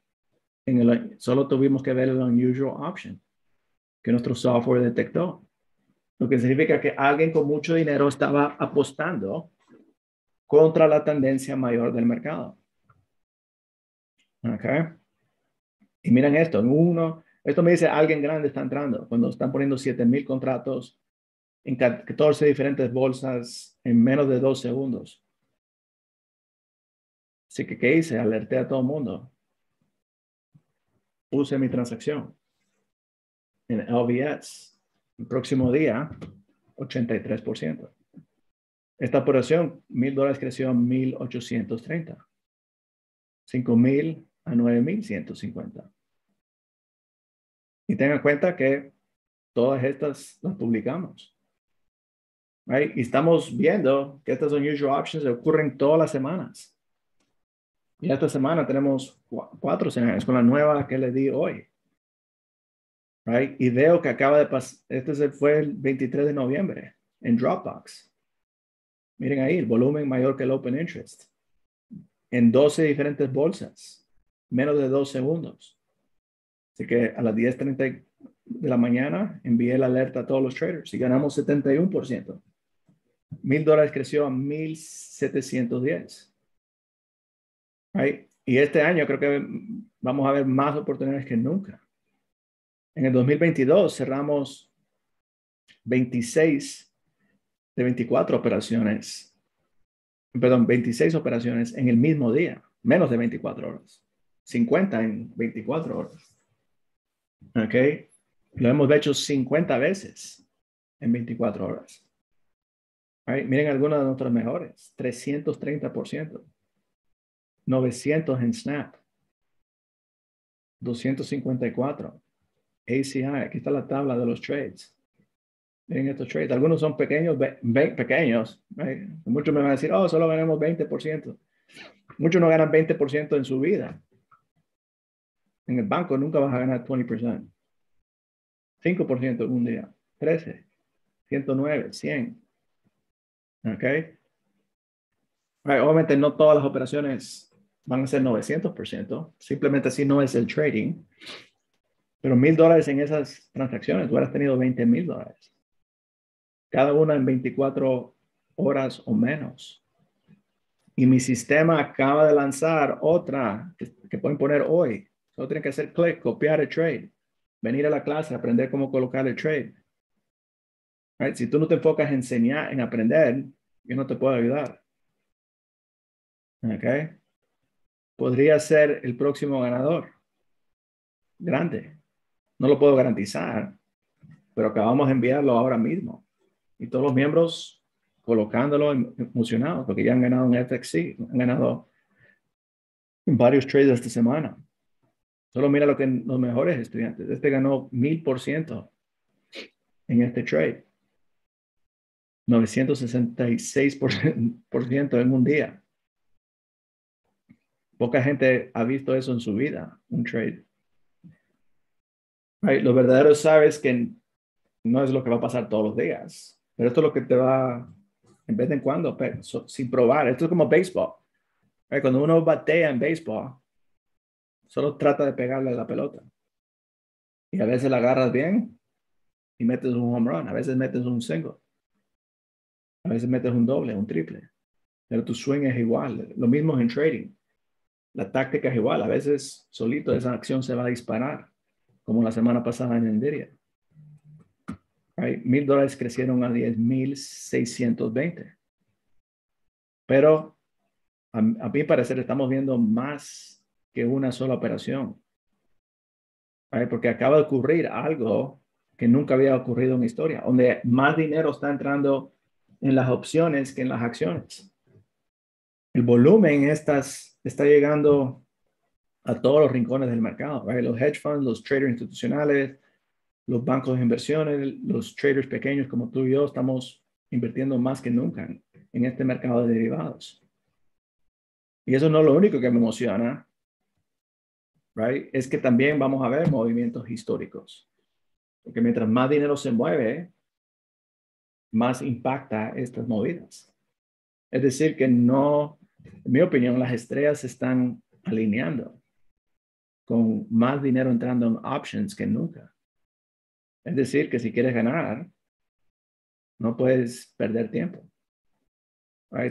en el, solo tuvimos que ver el unusual option que nuestro software detectó. Lo que significa que alguien con mucho dinero estaba apostando contra la tendencia mayor del mercado. ¿Ok? Y miren esto, en uno, esto me dice alguien grande está entrando cuando están poniendo 7000 contratos en 14 diferentes bolsas en menos de dos segundos. Así que, ¿qué hice? Alerté a todo el mundo. Puse mi transacción en LVS. El próximo día, 83%. Esta operación, mil dólares creció a 1830. 5000 a 9150. Y tengan en cuenta que todas estas las publicamos. Y estamos viendo que estas unusual options ocurren todas las semanas. Y esta semana tenemos cuatro semanas con la nueva que le di hoy. Y veo que acaba de pasar, este fue el 23 de noviembre en Dropbox. Miren ahí, el volumen mayor que el Open Interest. En 12 diferentes bolsas, menos de dos segundos. Así que a las 10.30 de la mañana envié la alerta a todos los traders y ganamos 71%. Mil dólares creció a 1.710. Right? Y este año creo que vamos a ver más oportunidades que nunca. En el 2022 cerramos 26 de 24 operaciones, perdón, 26 operaciones en el mismo día, menos de 24 horas, 50 en 24 horas. ¿Ok? Lo hemos hecho 50 veces en 24 horas. Miren algunas de nuestras mejores, 330%, 900 en Snap, 254, ACI, aquí está la tabla de los trades. Miren estos trades, algunos son pequeños, pequeños, muchos me van a decir, oh, solo ganamos 20%. Muchos no ganan 20% en su vida. En el banco nunca vas a ganar 20%. 5% en un día. 13. 109. 100. ¿Ok? Obviamente no todas las operaciones van a ser 900%, simplemente así no es el trading. Pero mil dólares en esas transacciones, tú hubieras tenido 20 mil dólares. Cada una en 24 horas o menos. Y mi sistema acaba de lanzar otra que, pueden poner hoy. Solo tienen que hacer clic, copiar el trade, venir a la clase, aprender cómo colocar el trade. Si tú no te enfocas en enseñar, en aprender, yo no te puedo ayudar. ¿Ok? Podría ser el próximo ganador. Grande. No lo puedo garantizar, pero acabamos de enviarlo ahora mismo. Y todos los miembros colocándolo emocionados porque ya han ganado en FXC, han ganado varios trades esta semana. Solo mira lo que los mejores estudiantes. Este ganó mil por ciento en este trade. 966% en un día. Poca gente ha visto eso en su vida, un trade. Right? Lo verdadero sabes que no es lo que va a pasar todos los días, pero esto es lo que te va, en vez de en cuando, sin probar. Esto es como béisbol. Cuando uno batea en béisbol, solo trata de pegarle la pelota. Y a veces la agarras bien y metes un home run, a veces metes un single. A veces metes un doble, un triple, pero tu swing es igual. Lo mismo en trading. La táctica es igual. A veces solito esa acción se va a disparar, como la semana pasada en Nvidia. Mil dólares crecieron a 10.620. Pero a, a mi parecer estamos viendo más que una sola operación. Porque acaba de ocurrir algo que nunca había ocurrido en historia, donde más dinero está entrando en las opciones que en las acciones. El volumen estas, está llegando a todos los rincones del mercado, los hedge funds, los traders institucionales, los bancos de inversiones, los traders pequeños como tú y yo, estamos invirtiendo más que nunca en, este mercado de derivados. Y eso no es lo único que me emociona, right? es que también vamos a ver movimientos históricos. Porque mientras más dinero se mueve, más impacta estas movidas. Es decir, que no, en mi opinión, las estrellas se están alineando con más dinero entrando en options que nunca. Es decir, que si quieres ganar, no puedes perder tiempo.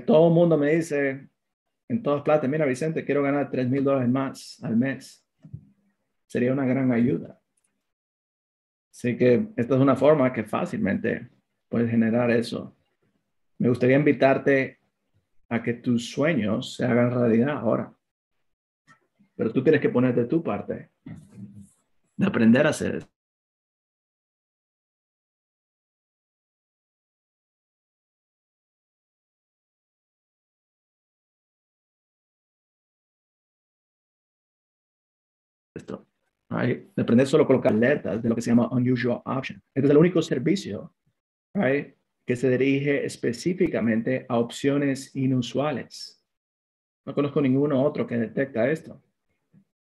Todo el mundo me dice en todas partes, mira Vicente, quiero ganar 3 mil dólares más al mes. Sería una gran ayuda. Así que esta es una forma que fácilmente puedes generar eso. Me gustaría invitarte a que tus sueños se hagan realidad ahora. Pero tú tienes que ponerte tu parte de aprender a hacer eso. Right? De aprender solo colocar alertas de lo que se llama unusual option. Este es el único servicio que se dirige específicamente a opciones inusuales. No conozco ninguno otro que detecta esto,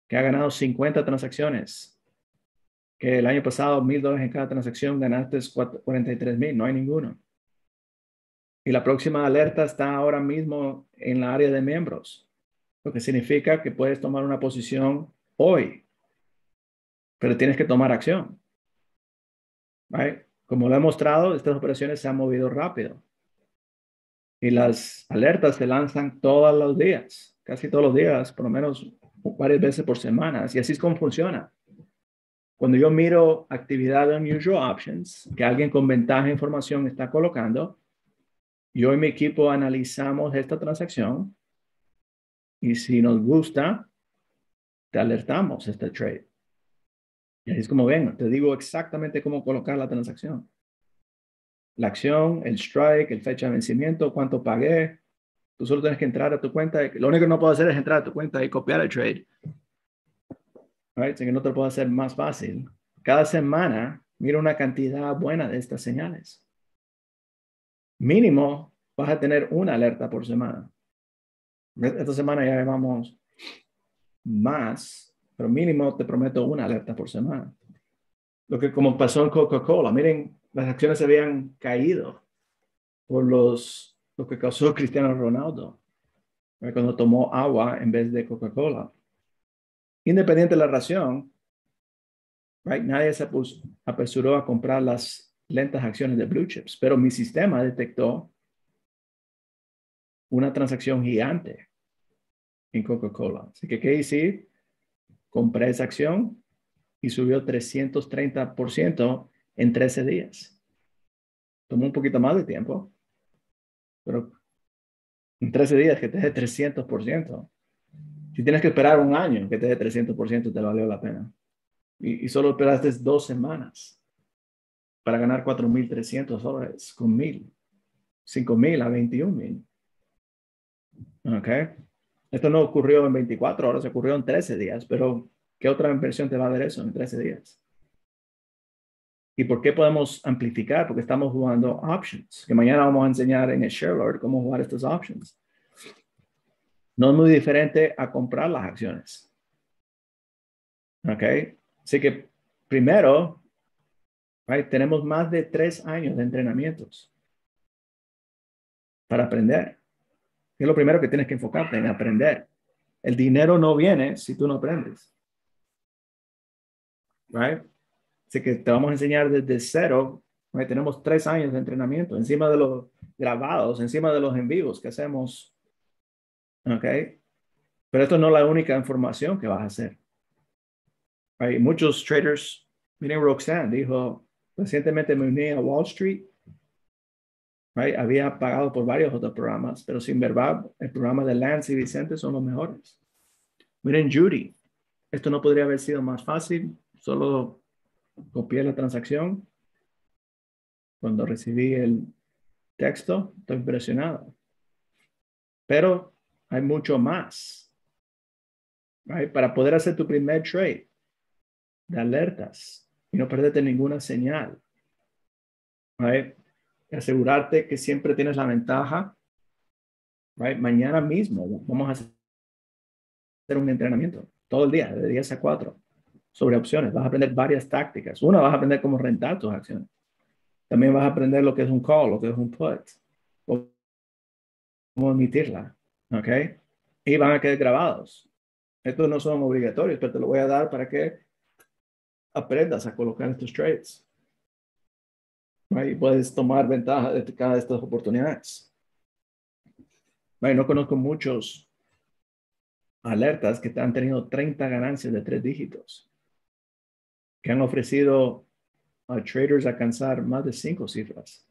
que ha ganado 50 transacciones, que el año pasado mil dólares en cada transacción ganaste 43 mil, no hay ninguno. Y la próxima alerta está ahora mismo en la área de miembros, lo que significa que puedes tomar una posición hoy, pero tienes que tomar acción. Right? Como lo he mostrado, estas operaciones se han movido rápido. Y las alertas se lanzan todos los días, casi todos los días, por lo menos varias veces por semana. Y así es como funciona. Cuando yo miro actividad de unusual options, que alguien con ventaja de información está colocando, yo y mi equipo analizamos esta transacción y si nos gusta, te alertamos este trade. Y así es como ven, te digo exactamente cómo colocar la transacción. La acción, el strike, el fecha de vencimiento, cuánto pagué. Tú solo tienes que entrar a tu cuenta. Lo único que no puedo hacer es entrar a tu cuenta y copiar el trade. Right? Así que no te lo puedo hacer más fácil. Cada semana, mira una cantidad buena de estas señales. Mínimo, vas a tener una alerta por semana. Esta semana ya llevamos más pero mínimo te prometo una alerta por semana. Lo que como pasó en Coca-Cola, miren, las acciones se habían caído por los, lo que causó Cristiano Ronaldo. cuando tomó agua en vez de Coca-Cola. Independiente de la ración, right, nadie se apresuró a comprar las lentas acciones de blue chips, pero mi sistema detectó una transacción gigante en Coca-Cola. Así que, ¿qué hice? Compré esa acción y subió 330% en 13 días. Tomó un poquito más de tiempo, pero en 13 días que te dé 300%. Si tienes que esperar un año que te dé 300%, te valió la pena. Y, solo esperaste dos semanas para ganar 4.300 dólares con 1.000. 5.000 a 21.000. ¿Ok? Esto no ocurrió en 24 horas, ocurrió en 13 días, pero ¿qué otra inversión te va a dar eso en 13 días? ¿Y por qué podemos amplificar? Porque estamos jugando options, que mañana vamos a enseñar en el ShareLord cómo jugar estos options. No es muy diferente a comprar las acciones. ¿Ok? Así que primero, tenemos más de tres años de entrenamientos para aprender. Es lo primero que tienes que enfocarte en aprender. El dinero no viene si tú no aprendes. Right? Así que te vamos a enseñar desde cero. Tenemos tres años de entrenamiento encima de los grabados, encima de los en vivos que hacemos. ¿Ok? Pero esto no es la única información que vas a hacer. Hay muchos traders. Miren, Roxanne dijo, recientemente me uní a Wall Street había pagado por varios otros programas, pero sin verdad, el programa de Lance y Vicente son los mejores. Miren, Judy, esto no podría haber sido más fácil, solo copié la transacción. Cuando recibí el texto, estoy impresionado. Pero hay mucho más. Para poder hacer tu primer trade de alertas y no perderte ninguna señal. Right? Asegurarte que siempre tienes la ventaja. Right? Mañana mismo vamos a hacer un entrenamiento todo el día, de 10 a 4, sobre opciones. Vas a aprender varias tácticas. Una, vas a aprender cómo rentar tus acciones. También vas a aprender lo que es un call, lo que es un put, cómo emitirla. ¿Ok? Y van a quedar grabados. Estos no son obligatorios, pero te lo voy a dar para que aprendas a colocar estos trades. Y puedes tomar ventaja de cada de estas oportunidades. no conozco muchos alertas que han tenido 30 ganancias de tres dígitos, que han ofrecido a traders alcanzar más de cinco cifras.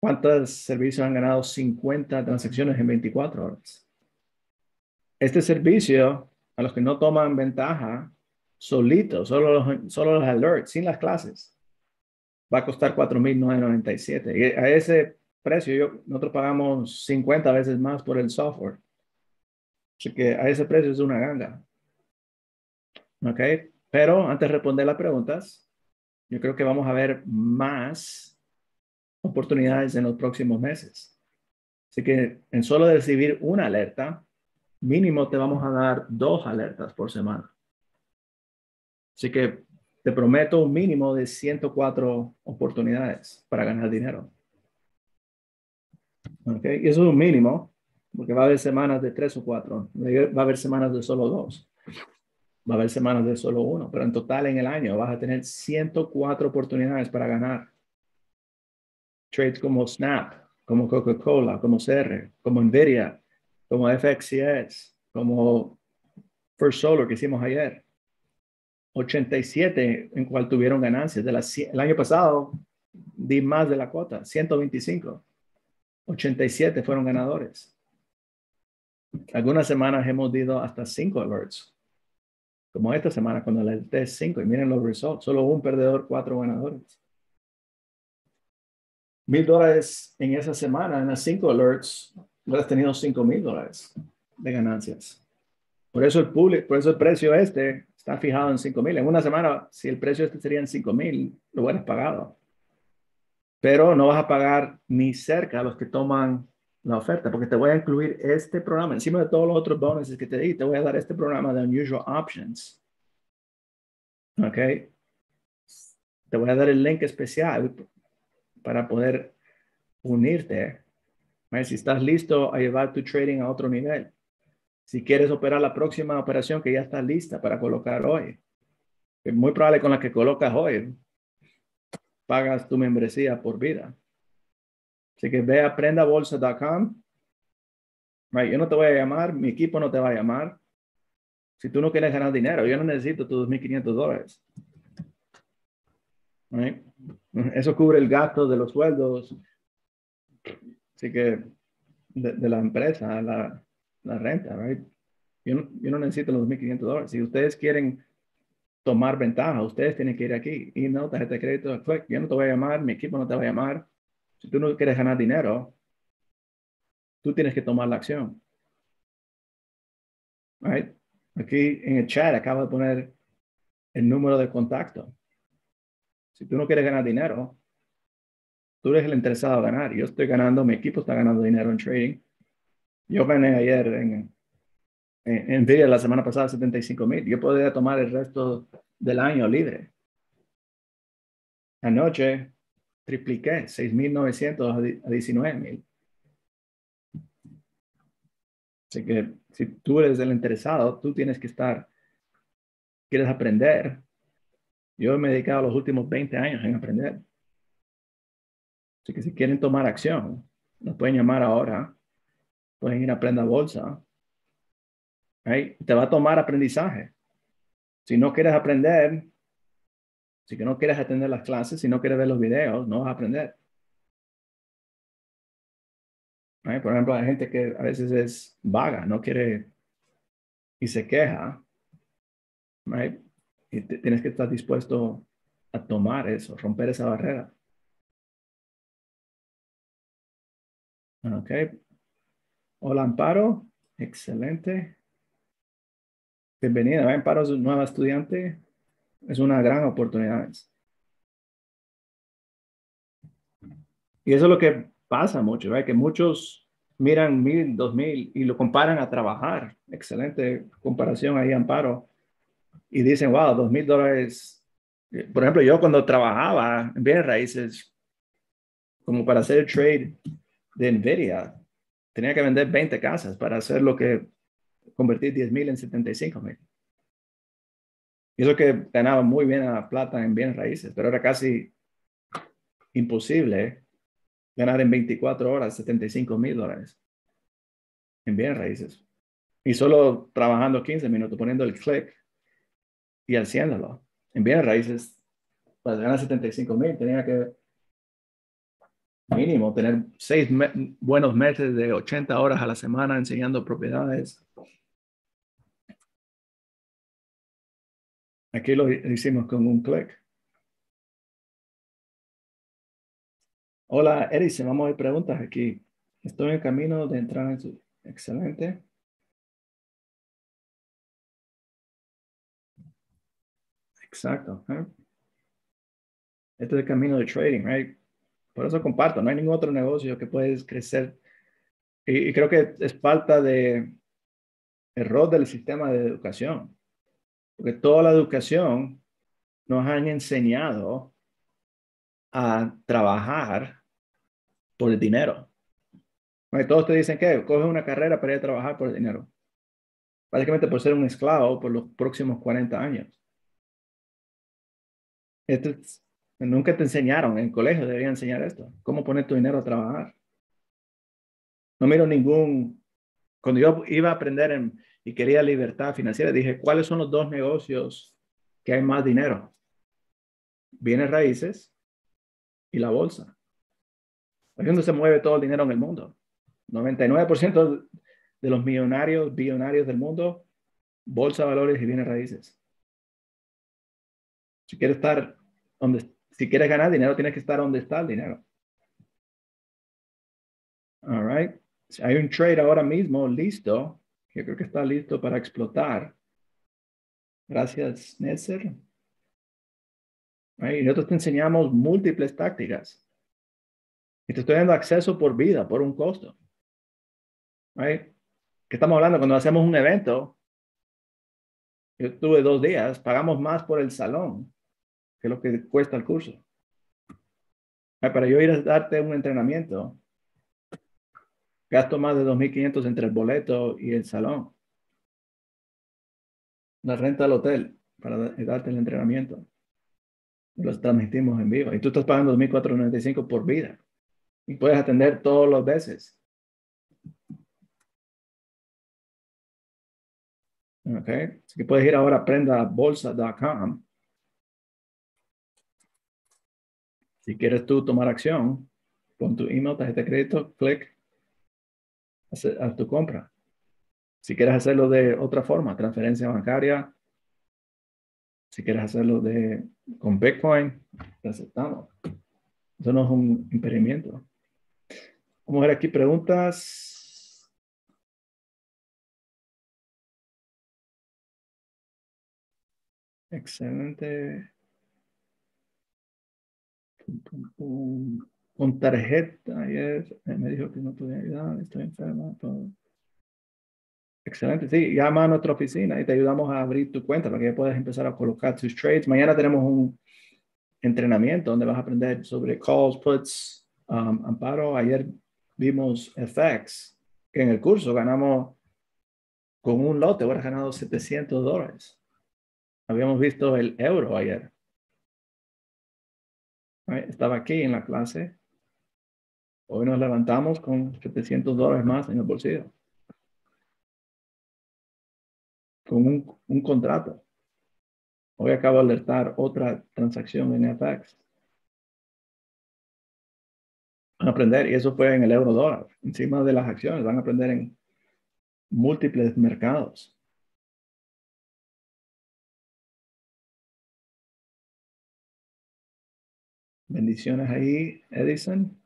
¿Cuántos servicios han ganado 50 transacciones en 24 horas? Este servicio, a los que no toman ventaja, solito, solo los, solo los alerts, sin las clases, va a costar 4.997. Y a ese precio yo, nosotros pagamos 50 veces más por el software. Así que a ese precio es una ganga. ¿Ok? Pero antes de responder las preguntas, yo creo que vamos a ver más oportunidades en los próximos meses. Así que en solo recibir una alerta, mínimo te vamos a dar dos alertas por semana. Así que te prometo un mínimo de 104 oportunidades para ganar dinero. Okay. Y eso es un mínimo, porque va a haber semanas de tres o cuatro, va a haber semanas de solo dos, va a haber semanas de solo uno, pero en total en el año vas a tener 104 oportunidades para ganar. Trades como Snap, como Coca-Cola, como CR, como Nvidia, como FXCS, como First Solar que hicimos ayer. 87 en cual tuvieron ganancias. De el año pasado di más de la cuota, 125. 87 fueron ganadores. Algunas semanas hemos dado hasta 5 alerts. Como esta semana cuando alerté 5 y miren los resultados. Solo un perdedor, cuatro ganadores. Mil dólares en esa semana, en las 5 alerts, has tenido 5 mil dólares de ganancias. Por eso el público, por eso el precio este está fijado en 5 mil. En una semana, si el precio este sería en 5 mil, lo hubieras pagado. Pero no vas a pagar ni cerca a los que toman la oferta, porque te voy a incluir este programa. Encima de todos los otros bonuses que te di, te voy a dar este programa de Unusual Options. ¿Ok? Te voy a dar el link especial para poder unirte. Si estás listo a llevar tu trading a otro nivel. Si quieres operar la próxima operación que ya está lista para colocar hoy. Es muy probable con la que colocas hoy. Pagas tu membresía por vida. Así que ve a prendabolsa.com. yo no te voy a llamar, mi equipo no te va a llamar. Si tú no quieres ganar dinero, yo no necesito tus 2.500 dólares. Eso cubre el gasto de los sueldos. Así que de, la empresa, la, la renta. Yo, no, yo no necesito los 2.500 dólares. Si ustedes quieren tomar ventaja, ustedes tienen que ir aquí. Y no, tarjeta de crédito, yo no te voy a llamar, mi equipo no te va a llamar. Si tú no quieres ganar dinero, tú tienes que tomar la acción. Aquí en el chat acabo de poner el número de contacto. Si tú no quieres ganar dinero, tú eres el interesado a ganar. Yo estoy ganando, mi equipo está ganando dinero en trading. Yo gané ayer en, en, la semana pasada 75 mil. Yo podría tomar el resto del año libre. Anoche tripliqué 6.900 a 19.000. Así que si tú eres el interesado, tú tienes que estar, quieres aprender. Yo he dedicado los últimos 20 años en aprender. Así que si quieren tomar acción, nos pueden llamar ahora. Pueden ir a Aprenda Bolsa. Te va a tomar aprendizaje. Si no quieres aprender, si no quieres atender las clases, si no quieres ver los videos, no vas a aprender. Por ejemplo, hay gente que a veces es vaga, no quiere y se queja. Y tienes que estar dispuesto a tomar eso, romper esa barrera. Ok. Hola, Amparo. Excelente. Bienvenida. Amparo es nueva estudiante. Es una gran oportunidad. Y eso es lo que pasa mucho, ¿verdad? Que muchos miran mil, dos mil y lo comparan a trabajar. Excelente comparación ahí, Amparo. Y dicen, wow, dos mil dólares. Por ejemplo, yo cuando trabajaba en bienes raíces, como para hacer el trade de Nvidia, tenía que vender 20 casas para hacer lo que convertir 10 mil en 75 mil. Y eso que ganaba muy bien a plata en bienes raíces, pero era casi imposible ganar en 24 horas 75 mil dólares en bienes raíces. Y solo trabajando 15 minutos, poniendo el click y haciéndolo. En bienes raíces, para ganar 75 mil, tenía que mínimo tener seis buenos meses de 80 horas a la semana enseñando propiedades. Aquí lo hicimos con un clic. Hola, Edison, vamos a ver preguntas aquí. Estoy en camino de entrar en su... Excelente. Exacto. ¿eh? Este es el camino de trading, right? Por eso comparto, no hay ningún otro negocio que puedes crecer. Y, creo que es falta de error del sistema de educación. Porque toda la educación nos han enseñado a trabajar por el dinero. Todos te dicen que coge una carrera para ir a trabajar por el dinero. Básicamente por ser un esclavo por los próximos 40 años. Esto nunca te enseñaron, en el colegio deberían enseñar esto, cómo poner tu dinero a trabajar. No miro ningún, cuando yo iba a aprender en, y quería libertad financiera, dije, ¿cuáles son los dos negocios que hay más dinero? Bienes raíces y la bolsa. Ahí donde se mueve todo el dinero en el mundo. 99% de los millonarios, billonarios del mundo, bolsa, valores y bienes raíces. Si quieres estar donde, si quieres ganar dinero, tienes que estar donde está el dinero. All right. hay un trade ahora mismo listo yo creo que está listo para explotar. Gracias, Nesser. Y nosotros te enseñamos múltiples tácticas. Y te estoy dando acceso por vida, por un costo. ¿Qué estamos hablando? Cuando hacemos un evento, yo tuve dos días, pagamos más por el salón que lo que cuesta el curso. Para yo ir a darte un entrenamiento, Gasto más de 2.500 entre el boleto y el salón. La renta del hotel para darte el entrenamiento. Lo transmitimos en vivo. Y tú estás pagando 2.495 por vida. Y puedes atender todos los veces. Ok. Así que puedes ir ahora a prendabolsa.com. Si quieres tú tomar acción, pon tu email, tarjeta de crédito, clic, a tu compra. Si quieres hacerlo de otra forma, transferencia bancaria, si quieres hacerlo de, con Bitcoin, lo aceptamos. Eso no es un impedimento. Vamos a ver aquí preguntas. Excelente. Con tarjeta ayer me dijo que no podía ayudar, estoy enferma. Excelente, sí, llama a nuestra oficina y te ayudamos a abrir tu cuenta para que puedas empezar a colocar tus trades. Mañana tenemos un entrenamiento donde vas a aprender sobre calls, puts, um, amparo. Ayer vimos FX, que en el curso ganamos con un lote, hubieras ganado 700 dólares. Habíamos visto el euro ayer. Estaba aquí en la clase. Hoy nos levantamos con 700 dólares más en el bolsillo. Con un, un contrato. Hoy acabo de alertar otra transacción en FX. Van a aprender, y eso fue en el euro dólar, encima de las acciones, van a aprender en múltiples mercados. Bendiciones ahí, Edison.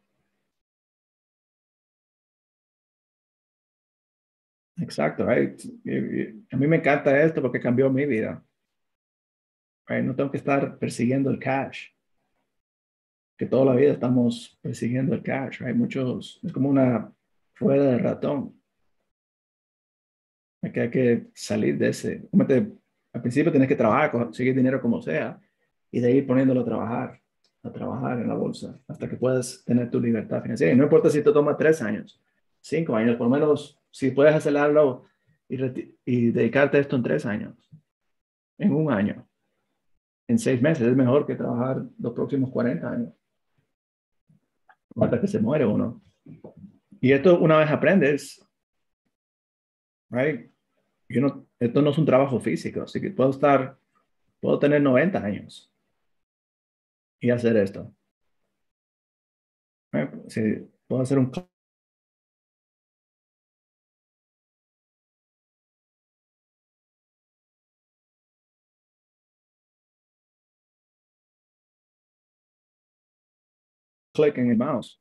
Exacto, right? a mí me encanta esto porque cambió mi vida. No tengo que estar persiguiendo el cash. Que toda la vida estamos persiguiendo el cash. Hay muchos, es como una rueda de ratón. Que, hay que salir de ese. Al principio tienes que trabajar, conseguir dinero como sea, y de ahí poniéndolo a trabajar a trabajar en la bolsa hasta que puedas tener tu libertad financiera. Y no importa si te toma tres años, cinco años, por lo menos si puedes acelerarlo y, y dedicarte a esto en tres años, en un año, en seis meses, es mejor que trabajar los próximos 40 años. Hasta que se muere uno. Y esto una vez aprendes, right? esto no es un trabajo físico, así que puedo estar, puedo tener 90 años y hacer esto. Si puedo hacer un clic en el mouse.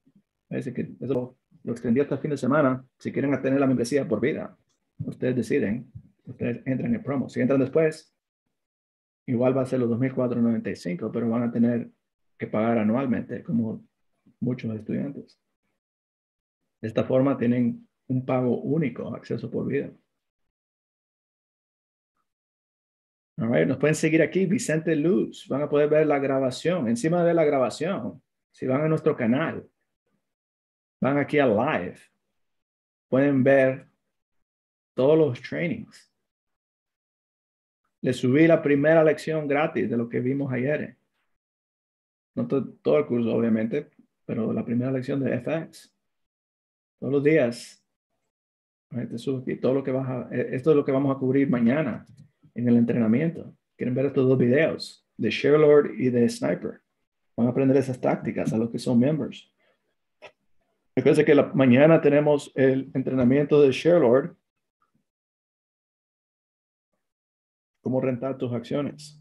Que eso lo extendí hasta el fin de semana. Si quieren tener la membresía por vida, ustedes deciden. Ustedes entran en promo. Si entran después, igual va a ser los 2.495, pero van a tener que pagar anualmente, como muchos estudiantes. De esta forma tienen un pago único, acceso por vida. All nos pueden seguir aquí, Vicente Luz. Van a poder ver la grabación. Encima de la grabación, si van a nuestro canal, van aquí a live, pueden ver todos los trainings. Les subí la primera lección gratis de lo que vimos ayer. No todo, el curso, obviamente, pero la primera lección de FX. Todos los días. todo lo que vas eh, esto es lo que vamos a cubrir mañana en el entrenamiento. Quieren ver estos dos videos de Sharelord y de Sniper. Van a aprender esas tácticas a los que son miembros. Recuerden que la, mañana tenemos el entrenamiento de Sharelord. Cómo rentar tus acciones.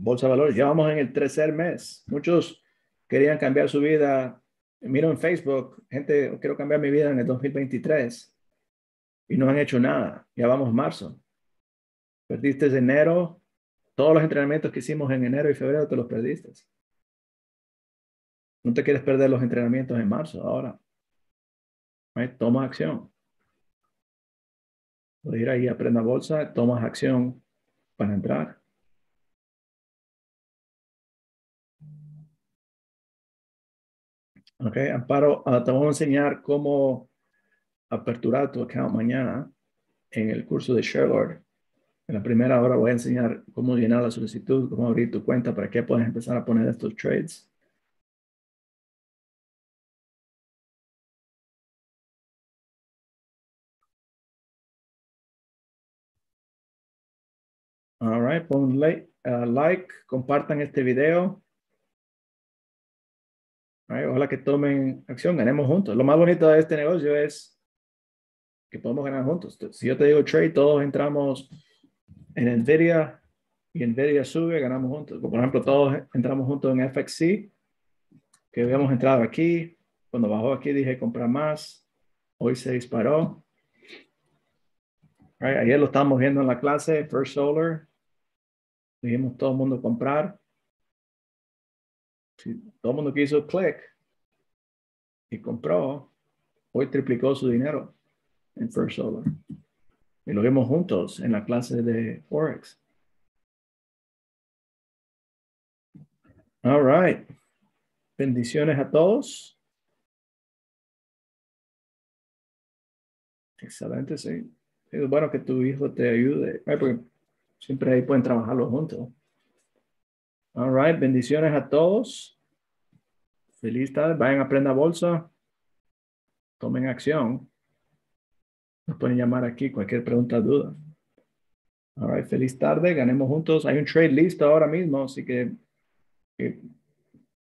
Bolsa de Valores. Ya vamos en el tercer mes. Muchos querían cambiar su vida. Miro en Facebook, gente, quiero cambiar mi vida en el 2023 y no han hecho nada. Ya vamos marzo. Perdiste enero. Todos los entrenamientos que hicimos en enero y febrero te los perdiste. No te quieres perder los entrenamientos en marzo ahora. Toma acción. Puedes ir ahí, aprenda bolsa, tomas acción para entrar. Ok, Amparo, ah, te vamos a enseñar cómo aperturar tu account mañana en el curso de ShareLord. En la primera hora voy a enseñar cómo llenar la solicitud, cómo abrir tu cuenta para que puedas empezar a poner estos trades. All right, pon like, uh, like, compartan este video. Ojalá que tomen acción, ganemos juntos. Lo más bonito de este negocio es que podemos ganar juntos. Si yo te digo trade, todos entramos en Nvidia y Nvidia sube, ganamos juntos. Por ejemplo, todos entramos juntos en FXC, que habíamos entrado aquí. Cuando bajó aquí dije comprar más. Hoy se disparó. Ayer lo estábamos viendo en la clase, First Solar. Dijimos todo el mundo comprar. Todo el mundo que hizo click y compró, hoy triplicó su dinero en First Solar. Y lo vimos juntos en la clase de Forex. All right. Bendiciones a todos. Excelente, sí. Es bueno que tu hijo te ayude. Siempre ahí pueden trabajarlo juntos. All right. Bendiciones a todos. Feliz tarde. Vayan a prenda bolsa. Tomen acción. Nos pueden llamar aquí cualquier pregunta, duda. All right, feliz tarde, ganemos juntos. Hay un trade listo ahora mismo, así que,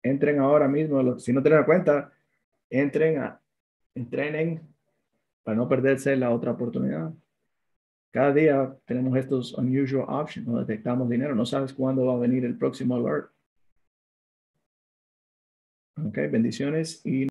entren ahora mismo. Si no tienen cuenta, entren a entrenen para no perderse la otra oportunidad. Cada día tenemos estos unusual options, detectamos dinero, no sabes cuándo va a venir el próximo alert. Ok, bendiciones y